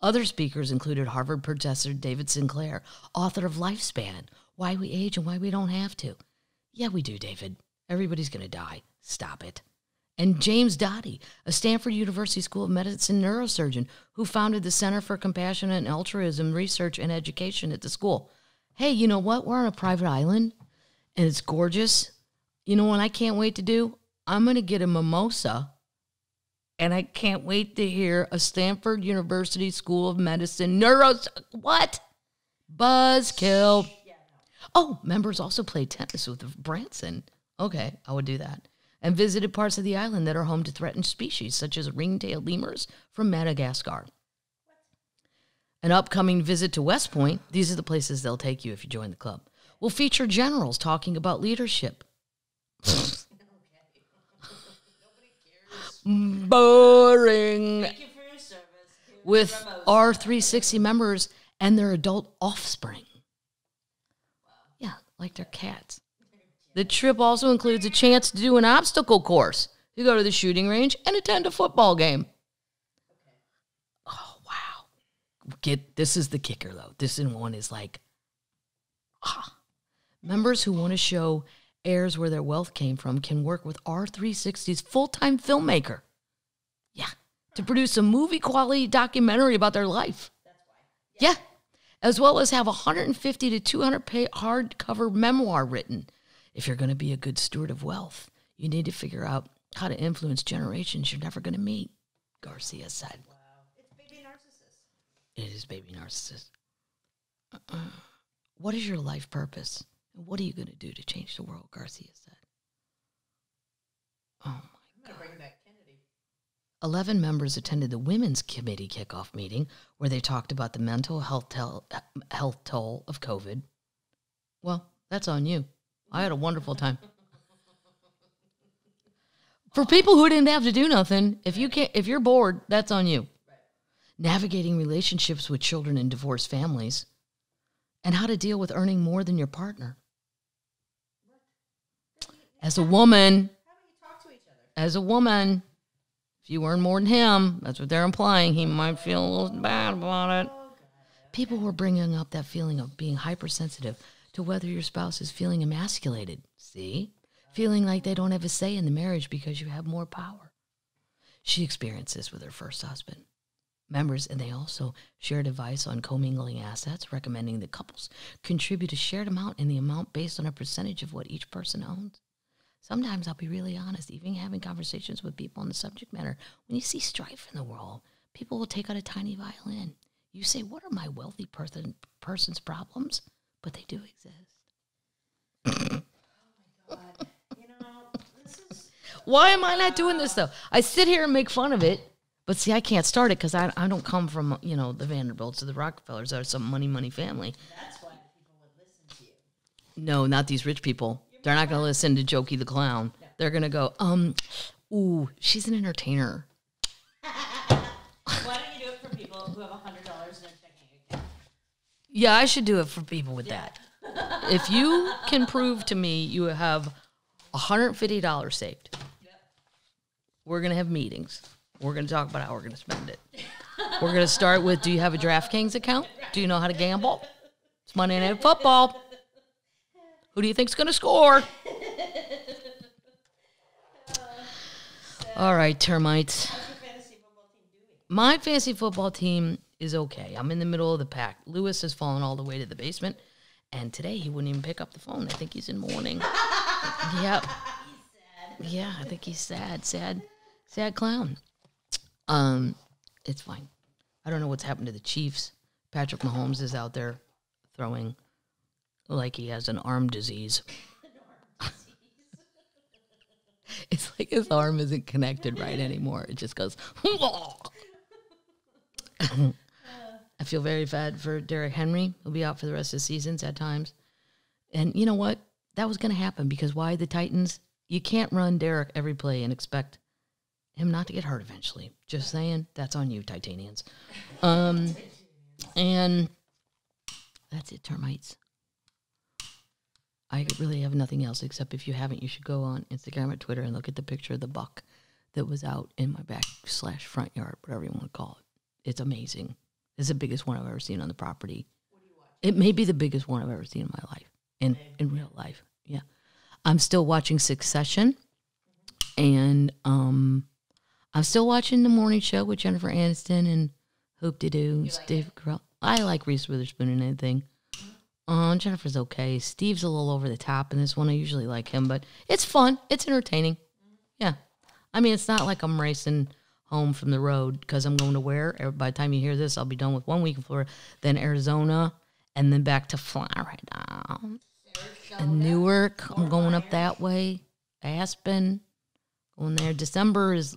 Other speakers included Harvard professor David Sinclair, author of Lifespan Why We Age and Why We Don't Have to. Yeah, we do, David. Everybody's going to die. Stop it. And James Doty, a Stanford University School of Medicine neurosurgeon who founded the Center for Compassion and Altruism Research and Education at the school. Hey, you know what? We're on a private island and it's gorgeous. You know what I can't wait to do? I'm going to get a mimosa and I can't wait to hear a Stanford University School of Medicine neuro what buzzkill. Oh, members also played tennis with Branson. Okay, I would do that. And visited parts of the island that are home to threatened species such as ring-tailed lemurs from Madagascar. An upcoming visit to West Point, these are the places they'll take you if you join the club, will feature generals talking about leadership. Boring. Thank you for your service. With R360 members and their adult offspring. Yeah, like their cats. The trip also includes a chance to do an obstacle course. You go to the shooting range and attend a football game. Oh wow! Get this is the kicker though. This in one is like, ah, members who want to show heirs where their wealth came from can work with R360's full-time filmmaker. Yeah, to produce a movie quality documentary about their life. Yeah. As well as have a 150 to 200 page hardcover memoir written. If you're going to be a good steward of wealth, you need to figure out how to influence generations you're never going to meet, Garcia said. Wow. It's baby narcissist. It is baby narcissist. Uh-uh. What is your life purpose? And what are you going to do to change the world? Garcia said. Oh my I'm gonna bring back Kennedy. 11 members attended the Women's Committee kickoff meeting where they talked about the mental health, tel- health toll of COVID. Well, that's on you. I had a wonderful time. For people who didn't have to do nothing, if you can't if you're bored, that's on you. Navigating relationships with children in divorced families and how to deal with earning more than your partner. As a woman, How about you talk to each other? as a woman, if you earn more than him, that's what they're implying. He might oh, feel a little bad about it. Oh People were bringing up that feeling of being hypersensitive to whether your spouse is feeling emasculated. See? Feeling like they don't have a say in the marriage because you have more power. She experienced this with her first husband. Members, and they also shared advice on commingling assets, recommending that couples contribute a shared amount in the amount based on a percentage of what each person owns. Sometimes I'll be really honest, even having conversations with people on the subject matter, when you see strife in the world, people will take out a tiny violin. You say, What are my wealthy person, person's problems? But they do exist. God. You know, is Why am I not doing this though? I sit here and make fun of it, but see, I can't start it because I, I don't come from, you know, the Vanderbilts or the Rockefellers or some money, money family. that's why people would listen to you. No, not these rich people. They're not going to listen to Jokey the Clown. They're going to go, um, ooh, she's an entertainer. Why don't you do it for people who have a hundred dollars in their checking account? Yeah, I should do it for people with that. If you can prove to me you have $150 saved, we're going to have meetings. We're going to talk about how we're going to spend it. We're going to start with Do you have a DraftKings account? Do you know how to gamble? It's Monday Night Football. Who do you think's going to score? All right, termites. Fantasy football team doing? My fantasy football team is okay. I'm in the middle of the pack. Lewis has fallen all the way to the basement, and today he wouldn't even pick up the phone. I think he's in mourning. yep. Yeah, I think he's sad, sad, sad clown. Um, it's fine. I don't know what's happened to the Chiefs. Patrick Mahomes is out there throwing like he has an arm disease. it's like his arm isn't connected right anymore. It just goes. I feel very bad for Derrick Henry. He'll be out for the rest of the seasons at times. And you know what? That was going to happen because why the Titans? You can't run Derrick every play and expect him not to get hurt eventually. Just saying, that's on you, Titanians. Um, and that's it, termites. I really have nothing else except if you haven't, you should go on Instagram or Twitter and look at the picture of the buck that was out in my back slash front yard, whatever you want to call it. It's amazing. It's the biggest one I've ever seen on the property. It may be the biggest one I've ever seen in my life, in in real life. Yeah, I'm still watching Succession, and um, I'm still watching the morning show with Jennifer Aniston and Hope to Do, Steve Carell. I like Reese Witherspoon and anything. Uh, Jennifer's okay. Steve's a little over the top in this one. I usually like him, but it's fun. It's entertaining. Yeah. I mean, it's not like I'm racing home from the road because I'm going to where? Er, By the time you hear this, I'll be done with one week in Florida, then Arizona, and then back to Florida. And Newark. I'm going up that way. Aspen. Going there. December is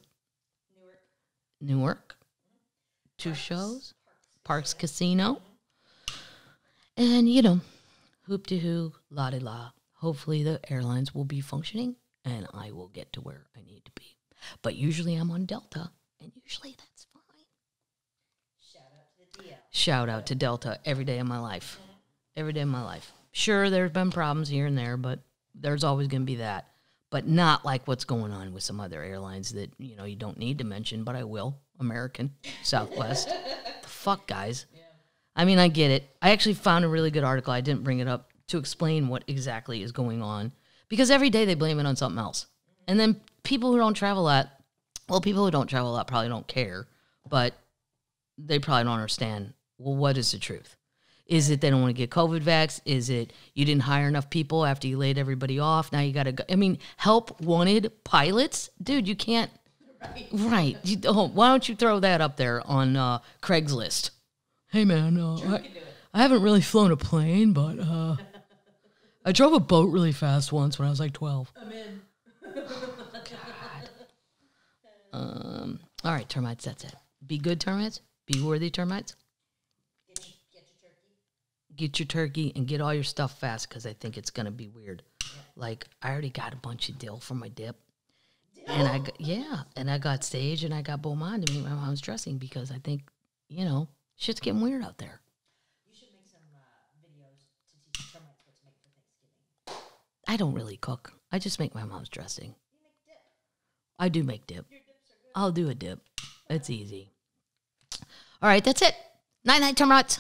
Newark. Newark. Two shows. Parx Casino. And, you know, hoop de hoo, la de la. Hopefully the airlines will be functioning and I will get to where I need to be. But usually I'm on Delta, and usually that's fine. Shout out to the DL. Shout out to Delta every day of my life. Every day of my life. Sure, there's been problems here and there, but there's always going to be that. But not like what's going on with some other airlines that, you know, you don't need to mention, but I will. American, Southwest. the fuck, guys. I mean, I get it. I actually found a really good article. I didn't bring it up to explain what exactly is going on because every day they blame it on something else. And then people who don't travel a lot, well, people who don't travel a lot probably don't care, but they probably don't understand. Well, what is the truth? Is it they don't want to get COVID vax? Is it you didn't hire enough people after you laid everybody off? Now you got to go. I mean, help wanted pilots, dude. You can't. Right. You, oh, why don't you throw that up there on uh, Craigslist? Hey man, uh, I, I haven't really flown a plane, but uh, I drove a boat really fast once when I was like twelve. I'm in. God. Um. All right, termites. That's it. Be good termites. Be worthy termites. Get your, get your turkey. Get your turkey and get all your stuff fast because I think it's gonna be weird. Like I already got a bunch of dill for my dip, and I got, yeah, and I got sage and I got beaumont to make my mom's dressing because I think you know shit's getting weird out there. You should make some uh, videos to teach what to make for Thanksgiving. I don't really cook. I just make my mom's dressing. You make dip. I do make dip. Your dips are good. I'll do a dip. It's easy. All right, that's it. Night night, termites.